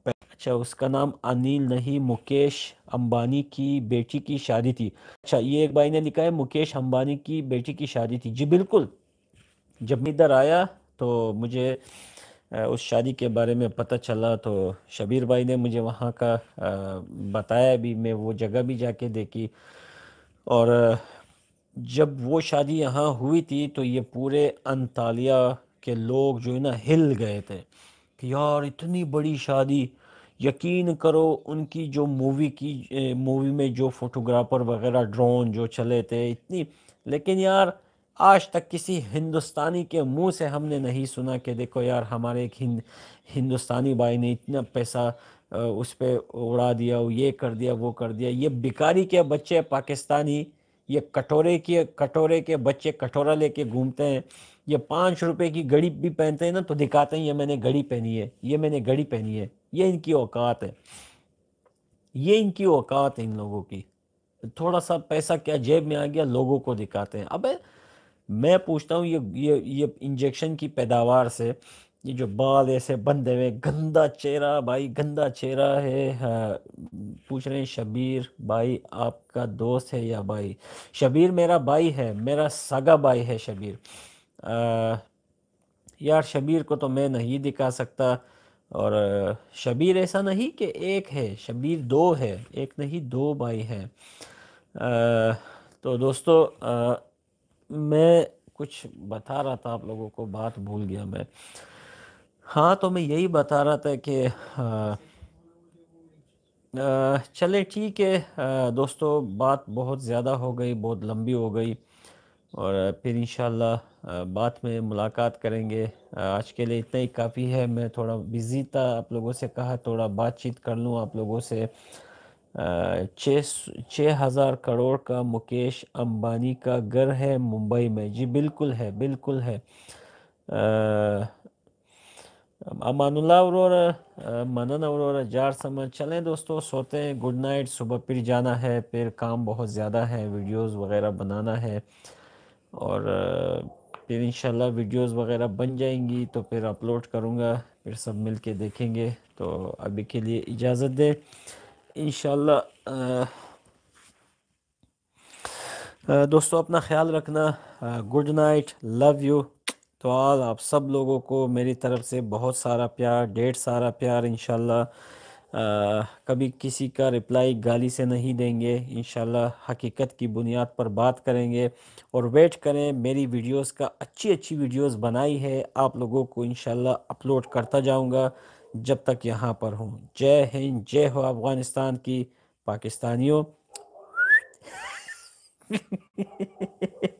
اچھا اس کا نام انیل نہیں، مکیش امبانی کی بیٹی کی شادی تھی۔ اچھا یہ ایک بھائی نے لکھا ہے، مکیش امبانی کی بیٹی کی شادی تھی۔ جی بالکل، جب میں ادھر آیا تو مجھے اس شادی کے بارے میں پتہ چلا تو شبیر بھائی نے مجھے وہاں کا بتایا بھی، میں وہ جگہ بھی جا کے دیکھی۔ اور جب وہ شادی یہاں ہوئی تھی تو یہ پورے انتالیہ کے لوگ جو ہے نا ہل گئے تھے کہ یار اتنی بڑی شادی، یقین کرو ان کی جو مووی کی مووی میں جو فوٹوگرافر وغیرہ ڈرون جو چلے تھے، اتنی۔ لیکن یار آج تک کسی ہندوستانی کے منہ سے ہم نے نہیں سنا کہ دیکھو یار ہمارے ایک ہند، ہندوستانی بھائی نے اتنا پیسہ اس پہ اڑا دیا، یہ کر دیا، وہ کر دیا۔ یہ بیکاری کے بچے پاکستانی، یہ کٹورے کے کٹورے کے بچے کٹورا لے کے گھومتے ہیں۔ یہ پانچ روپے کی گھڑی بھی پہنتے ہیں نا تو دکھاتے ہیں یہ میں نے گھڑی پہنی ہے، یہ میں نے گھڑی پہنی ہے۔ یہ ان کی اوقات ہے۔ یہ ان کی اوقات ہے ان لوگوں کی۔ تھوڑا سا پیسہ کیا جیب میں آ گیا، لوگوں کو دکھاتے ہیں۔ اب میں پوچھتا ہوں، یہ یہ یہ انجیکشن کی پیداوار سے، یہ جو بال ایسے بندے ہوئے، گندا چہرہ، بھائی گندا چہرہ ہے پوچھ رہے ہیں، شبیر بھائی آپ کا دوست ہے یا بھائی؟ شبیر میرا بھائی ہے، میرا سگا بھائی ہے شبیر۔ یار شبیر کو تو میں نہیں دکھا سکتا، اور شبیر ایسا نہیں کہ ایک ہے، شبیر دو ہے، ایک نہیں، دو بھائی ہیں۔ تو دوستو میں کچھ بتا رہا تھا آپ لوگوں کو، بات بھول گیا میں۔ ہاں تو میں یہی بتا رہا تھا کہ چلے ٹھیک ہے۔ دوستو، بات بہت زیادہ ہو گئی، بہت لمبی ہو گئی۔ اور پھر انشاءاللہ بات میں ملاقات کریں گے۔ آج کے لیے اتنا ہی، کافی ہے۔ میں تھوڑا بزی تھا، آپ لوگوں سے کہا، تھوڑا بات چیت کر لوں آپ لوگوں سے۔ چھ چھ ہزار کروڑ کا مکیش امبانی کا گھر ہے ممبئی میں۔ جی بالکل ہے بالکل ہے۔ امان اللہ اور منن اور جار سمجھ چلیں دوستو، سوتے ہیں۔ Good night. صبح پھر جانا ہے۔ پھر کام بہت زیادہ ہے۔ ویڈیوز وغیرہ بنانا ہے۔ اور پھر انشاءاللہ ویڈیوز وغیرہ بن جائیں گی۔ تو پھر اپلوڈ کروں گا۔ پھر سب مل کے دیکھیں گے۔ تو ابھی کے لیے اجازت دے انشاءاللہ دوستو، اپنا خیال رکھنا گڈ نائٹ، لو یو، تو آل آپ سب لوگوں کو میری طرف سے بہت سارا پیار ڈیڑھ سارا پیار، انشاءاللہ کبھی کسی کا رپلائی گالی سے نہیں دیں گے، انشاءاللہ، حقیقت کی بنیاد پر بات کریں گے، اور ویٹ کریں، میری ویڈیوز کا اچھی اچھی ویڈیوز بنائی ہے، آپ لوگوں کو انشاءاللہ اپلوڈ کرتا جاؤں گا۔ جب تک یہاں پر ہوں۔ جے ہند جے ہو افغانستان کی پاکستانیوں۔